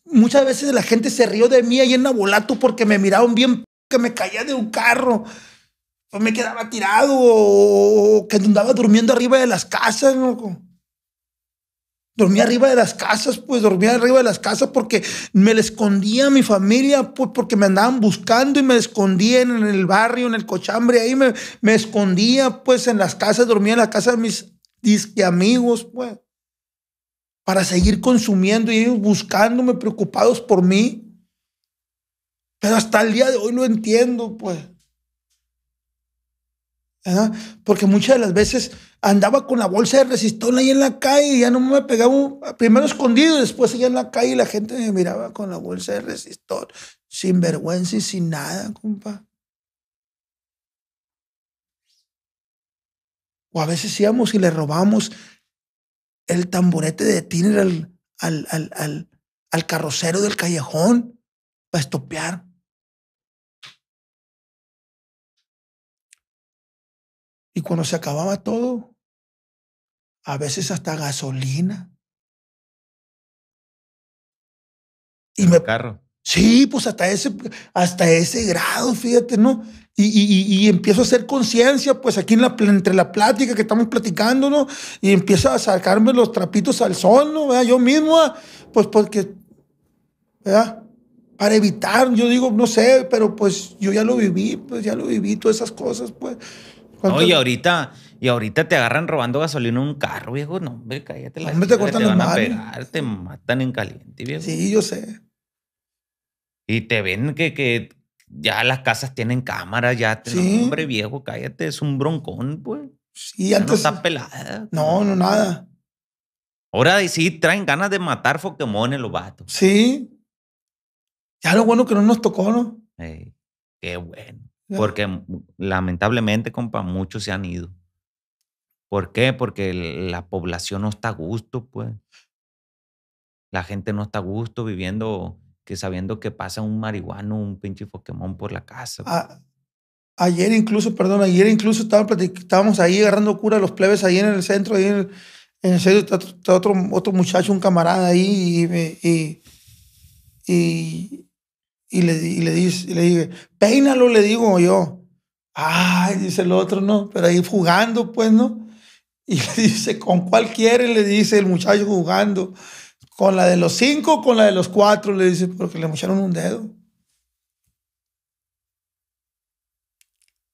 muchas veces la gente se rió de mí ahí en Nabolato porque me miraban bien que me caía de un carro. Me quedaba tirado o que andaba durmiendo arriba de las casas, loco. Dormía arriba de las casas, pues dormía arriba de las casas porque me le escondía a mi familia, pues porque me andaban buscando y me escondía en el barrio, en el cochambre, ahí me, me escondía pues en las casas, dormía en la casa de mis disque amigos, pues, para seguir consumiendo y ellos buscándome, preocupados por mí. Pero hasta el día de hoy lo entiendo, pues. Porque muchas de las veces andaba con la bolsa de resistol ahí en la calle y ya no me pegaba, primero escondido y después allá en la calle y la gente me miraba con la bolsa de resistol, sin vergüenza y sin nada, compa. O a veces íbamos y le robamos el tamborete de tiner al, al, al, al, al carrocero del callejón para estopear. Y cuando se acababa todo, a veces hasta gasolina. Y me, carro. Sí, pues hasta ese, hasta ese grado, fíjate, ¿no? Y, y- empiezo a hacer conciencia, pues aquí en la, entre la plática que estamos platicando, ¿no? Y empiezo a sacarme los trapitos al sol, ¿no? ¿Verdad? Yo mismo, ah, pues porque, ¿verdad? Para evitar, yo digo, no sé, pero pues yo ya lo viví, pues ya lo viví, todas esas cosas, pues. ¿Cuántas- Oye, ahorita, y ahorita te agarran robando gasolina en un carro, viejo. No, hombre, cállate la Hombre, te cortan te las van a pegar, te matan en caliente, viejo. Sí, yo sé. Y te ven que, que ya las casas tienen cámaras, ya. Te, Sí. No, hombre, viejo, cállate, es un broncón, pues. Sí, Ya antes. no está pelada. No, no, nada. Ahora sí traen ganas de matar Pokémon los vatos. Sí. Ya lo bueno que no nos tocó, ¿no? Ey, qué bueno. Ya. Porque lamentablemente, compa, muchos se han ido. ¿Por qué? Porque la población no está a gusto, pues. La gente no está a gusto viviendo, que sabiendo que pasa un marihuano, un pinche Pokémon por la casa. pues. A- ayer incluso, perdón, ayer incluso platic- estábamos ahí agarrando cura los plebes ahí en el centro, ahí en el, en el centro está, otro, otro muchacho, un camarada ahí y, y, y, y le, y le, dice, y le dije, peínalo, le digo yo. Ay, dice el otro, ¿no? Pero ahí jugando, pues, ¿no? Y <laughs> le dice, ¿con cuál quiere? Le dice el muchacho jugando. ¿Con la de los cinco o con la de los cuatro? Le dice, porque le mocharon un dedo.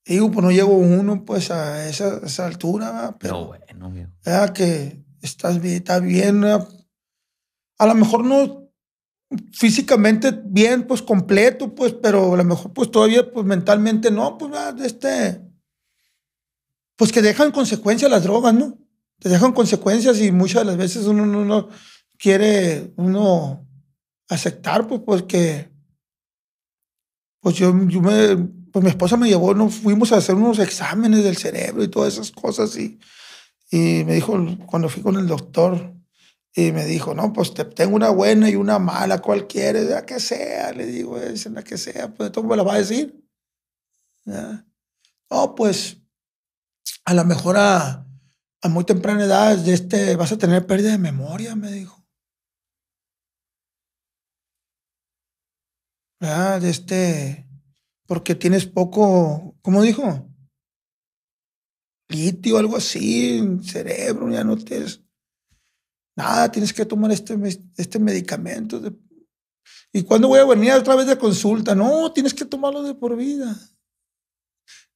Digo, pues no llego uno, pues a esa, esa altura, ¿verdad? pero Pero bueno, que estás bien, está bien. ¿verdad? A lo mejor no físicamente bien, pues completo, pues, pero a lo mejor pues todavía pues mentalmente no, pues ¿verdad? este, pues que dejan consecuencias las drogas, ¿no? Te dejan consecuencias y muchas de las veces uno no, no quiere uno aceptar, pues porque pues yo, yo me, pues mi esposa me llevó, nos fuimos a hacer unos exámenes del cerebro y todas esas cosas y, y me dijo, cuando fui con el doctor, y me dijo, no, pues te, tengo una buena y una mala, ¿cuál quieres? La que sea, le digo, es la que sea, pues ¿tú me la vas a decir? No, pues a lo mejor a, a muy temprana edad de este, vas a tener pérdida de memoria, me dijo. De este, porque tienes poco, ¿cómo dijo? Litio, algo así, cerebro, ya no tienes nada, tienes que tomar este, este medicamento. ¿Y cuándo voy a venir otra vez de consulta? No, tienes que tomarlo de por vida.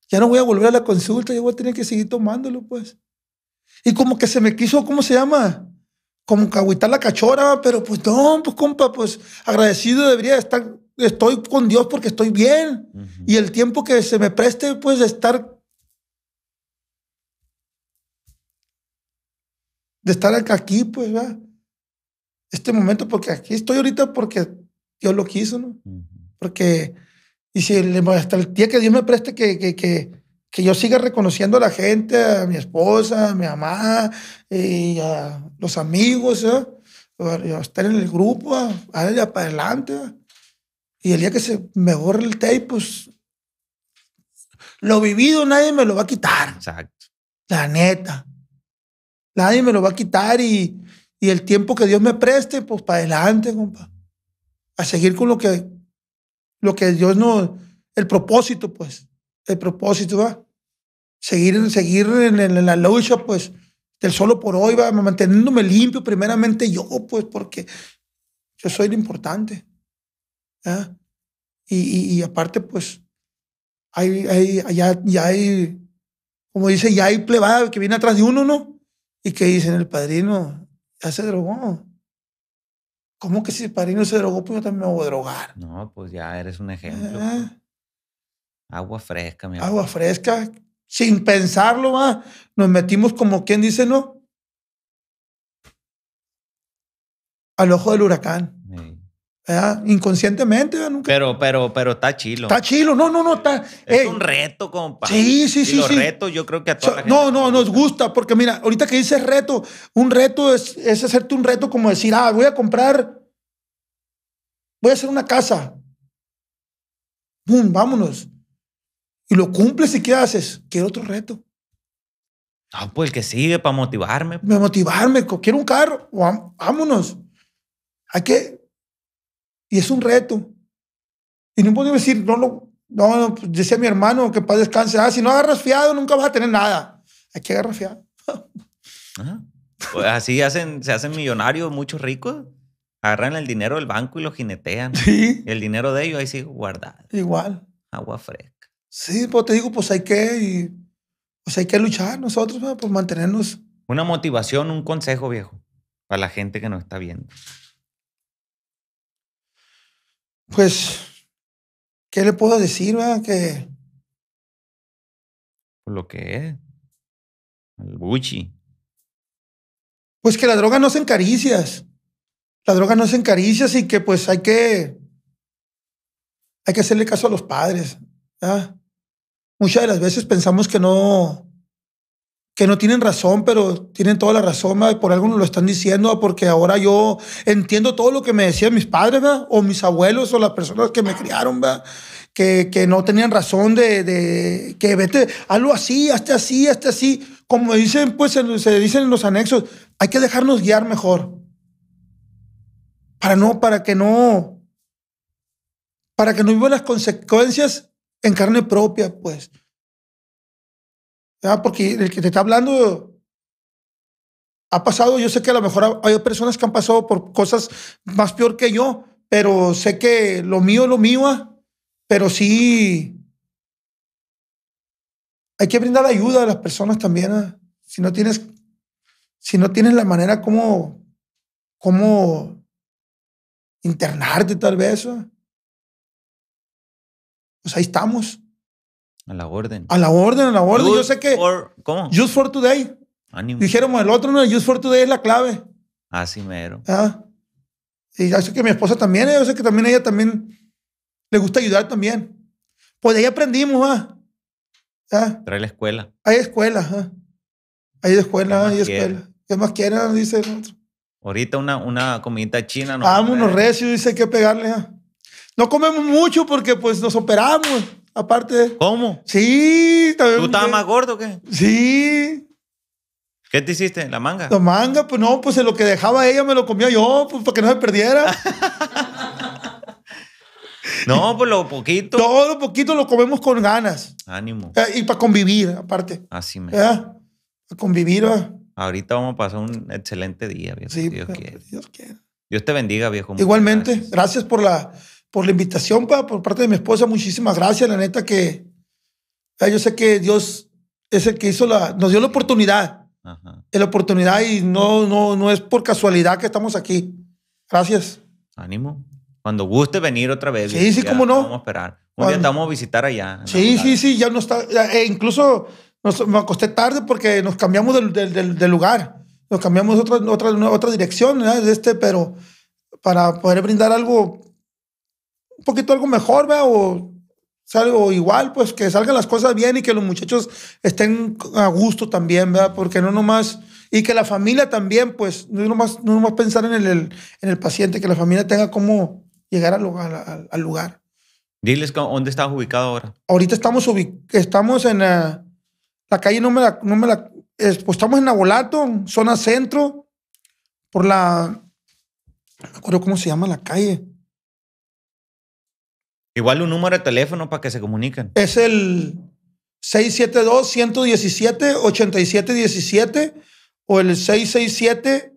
Ya no voy a volver a la consulta, yo voy a tener que seguir tomándolo, pues. Y como que se me quiso, ¿cómo se llama? Como que agüitar la cachora, pero pues no, pues compa, pues agradecido debería estar, estoy con Dios porque estoy bien. Y el tiempo que se me preste, pues, de estar. De estar acá- aquí, pues, ¿verdad? Este momento, porque aquí estoy ahorita porque Dios lo quiso, ¿no? Porque. Y si hasta el día que Dios me preste que, que, que, que yo siga reconociendo a la gente, a mi esposa, a mi mamá, y a los amigos, ¿eh? O a, estar en el grupo, a, a para adelante. ¿eh? Y el día que se me borre el tape, pues lo vivido nadie me lo va a quitar, Exacto. la neta. Nadie me lo va a quitar y, y el tiempo que Dios me preste, pues para adelante, compa. A seguir con lo que, lo que Dios no, el propósito, pues, el propósito, va. Seguir, seguir en, la lucha, pues, del solo por hoy, va, manteniéndome limpio primeramente yo, pues, porque yo soy lo importante. Y, y, y aparte, pues, hay, hay, ya, ya hay, como dice, ya hay plebada que viene atrás de uno, ¿no? Y que dicen, el padrino ya se drogó. ¿Cómo que si el padrino se drogó, pues yo también me voy a drogar? No, pues ya eres un ejemplo. Ah, Agua fresca, mi amor. agua fresca, sin pensarlo, va. Nos metimos como quien dice, ¿no? Al ojo del huracán. ¿Verdad? Inconscientemente, ¿verdad? Nunca. Pero, pero, pero está chilo. Está chilo, no, no, no, está. es ey, un reto, compa. Sí, sí, Y sí, los sí. retos, yo creo que a toda So- la gente no, no, nos gusta, porque mira, ahorita que dices reto, un reto es, es hacerte un reto como decir, ah, voy a comprar, voy a hacer una casa. Pum, vámonos. Y lo cumples y ¿qué haces? Quiero otro reto. Ah, pues el que sigue para motivarme. Me motivarme, quiero un carro, vámonos. Hay que, y es un reto. Y no podemos decir, no, no, no, no, pues, decía mi hermano que paz descanse, ah, si no agarras fiado nunca vas a tener nada. Hay que agarrar fiado. Ajá. Pues así hacen, se hacen millonarios muchos ricos. Agarran el dinero del banco y lo jinetean. Sí, Y el dinero de ellos ahí sigue guardado. igual. Agua fresca. Sí, pues te digo, pues hay que, y, pues hay que luchar nosotros, ¿verdad? por mantenernos. Una motivación, un consejo, viejo. Para la gente que nos está viendo. Pues, ¿qué le puedo decir, verdad? Que, Por lo que es. El Gucci. pues que la droga no se caricias. La droga no se caricias y que pues hay que, hay que hacerle caso a los padres. ¿verdad? Muchas de las veces pensamos que no, que no tienen razón, pero tienen toda la razón, ¿verdad? por algo nos lo están diciendo, porque ahora yo entiendo todo lo que me decían mis padres, o mis abuelos, o las personas que me criaron. Que, que no tenían razón de, de que vete, hazlo así, hazte así, hazte así. Como dicen, pues se dicen en los anexos, hay que dejarnos guiar mejor. Para no, para que no, para que no vivan las consecuencias en carne propia, pues. ¿Verdad? Porque el que te está hablando ha pasado, yo sé que a lo mejor ha- hay personas que han pasado por cosas más peor que yo, pero sé que lo mío es lo mío, ah, pero sí hay que brindar ayuda a las personas también. ah. Si no tienes, si no tienes la manera como, como internarte tal vez, ah, pues ahí estamos. A la orden. A la orden, a la orden. Yo Good sé que for- ¿Cómo? Just for Today. Ánimo. Dijéramos el otro, no, Just for Today es la clave. Así mero. ¿ah? Y yo sé que mi esposa también, yo sé que también ella también le gusta ayudar también. Pues de ahí aprendimos, ¿ah? ¿Ah? Trae la escuela. Hay escuela, ¿ah? Hay escuela, ¿Qué más hay quiere? escuela. ¿Qué más quieren? Dice el otro. Ahorita una, una comidita china. No, Vámonos, hombre. recio, dice que pegarle. ¿ah? No comemos mucho porque pues nos operamos. Aparte, ¿Cómo? sí, también. ¿Tú estabas más gordo o qué? Sí, ¿Qué te hiciste? ¿La manga? La manga, pues no, pues en lo que dejaba ella me lo comía yo, pues para que no se perdiera. <laughs> No, pues lo poquito. Todo lo poquito lo comemos con ganas. Ánimo. Eh, y para convivir, aparte. Así me. Para convivir, ¿eh? Ahorita vamos a pasar un excelente día, viejo. Sí, si Dios pues, quiere. Dios quiera. Dios te bendiga, viejo. Igualmente, gracias. gracias, por, la, por la invitación, pa, por parte de mi esposa. Muchísimas gracias, la neta que eh, yo sé que Dios es el que hizo la, nos dio la oportunidad, Ajá. la oportunidad y no, no, no es por casualidad que estamos aquí. Gracias. Ánimo. Cuando guste venir otra vez. Sí, sí, ya cómo no. Vamos a esperar. Un día te vamos a visitar allá. Sí, sí, sí, ya no está. eh, incluso nos- me acosté tarde porque nos cambiamos del, del- del- del lugar. Nos cambiamos otra, otra, otra dirección, ¿verdad? Este, pero para poder brindar algo, un poquito algo mejor, ¿verdad? O, algo igual, pues que salgan las cosas bien y que los muchachos estén a gusto también, ¿verdad? Porque no nomás. Y que la familia también, pues, no nomás, no nomás pensar en el, el- en el paciente, que la familia tenga cómo llegar al lugar. al- lugar. Diles dónde estás ubicado ahora. Ahorita estamos, estamos en eh, la calle, no me la, no me la, es- pues estamos en Nabolato, zona centro, por la, no me acuerdo cómo se llama la calle. Igual un número de teléfono para que se comuniquen. Es el 672-117-8717 o el 667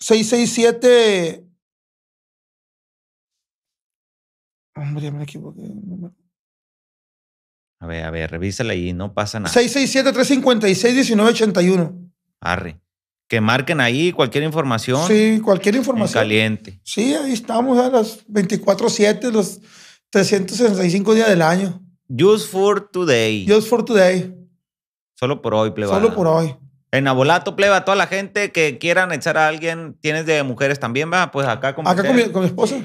667 Hombre, me equivoqué. A ver, a ver, revísala ahí, no pasa nada. 667-356-1981. Arre. Que marquen ahí cualquier información Sí, cualquier en información. caliente. Sí, ahí estamos a las 24-7, los 365 días del año. Just for today. Just for today. Solo por hoy, pleba. Solo por hoy. En Abolato, pleba, toda la gente que quieran echar a alguien, tienes de mujeres también, va, pues acá con Acá con mi, con mi esposa.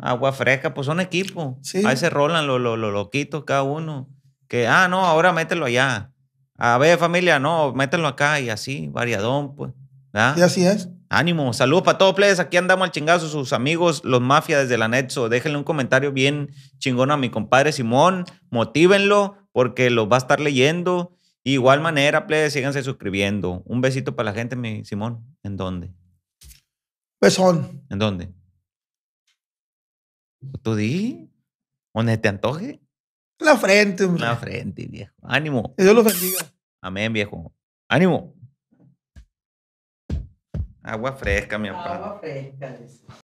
Agua fresca, pues son equipo. Sí. Ahí se rolan los lo, lo- loquitos cada uno. Que, ah, no, ahora mételo allá. A ver, familia, no, mételo acá y así, variadón, pues. ¿Verdad? Y así es. Ánimo, saludos para todos, plebes. Aquí andamos al chingazo, sus amigos, los mafias desde la Netso. Déjenle un comentario bien chingón a mi compadre Simón. Motívenlo porque los va a estar leyendo. Igual manera, plebes, síganse suscribiendo. Un besito para la gente, mi Simón. ¿En dónde? Besón. ¿En dónde? ¿Tú di? ¿Dónde te antoje? La frente, hombre. La frente, viejo. Ánimo. Que Dios los bendiga. Amén, viejo. Ánimo. Agua fresca, mi papá. Agua fresca, dice.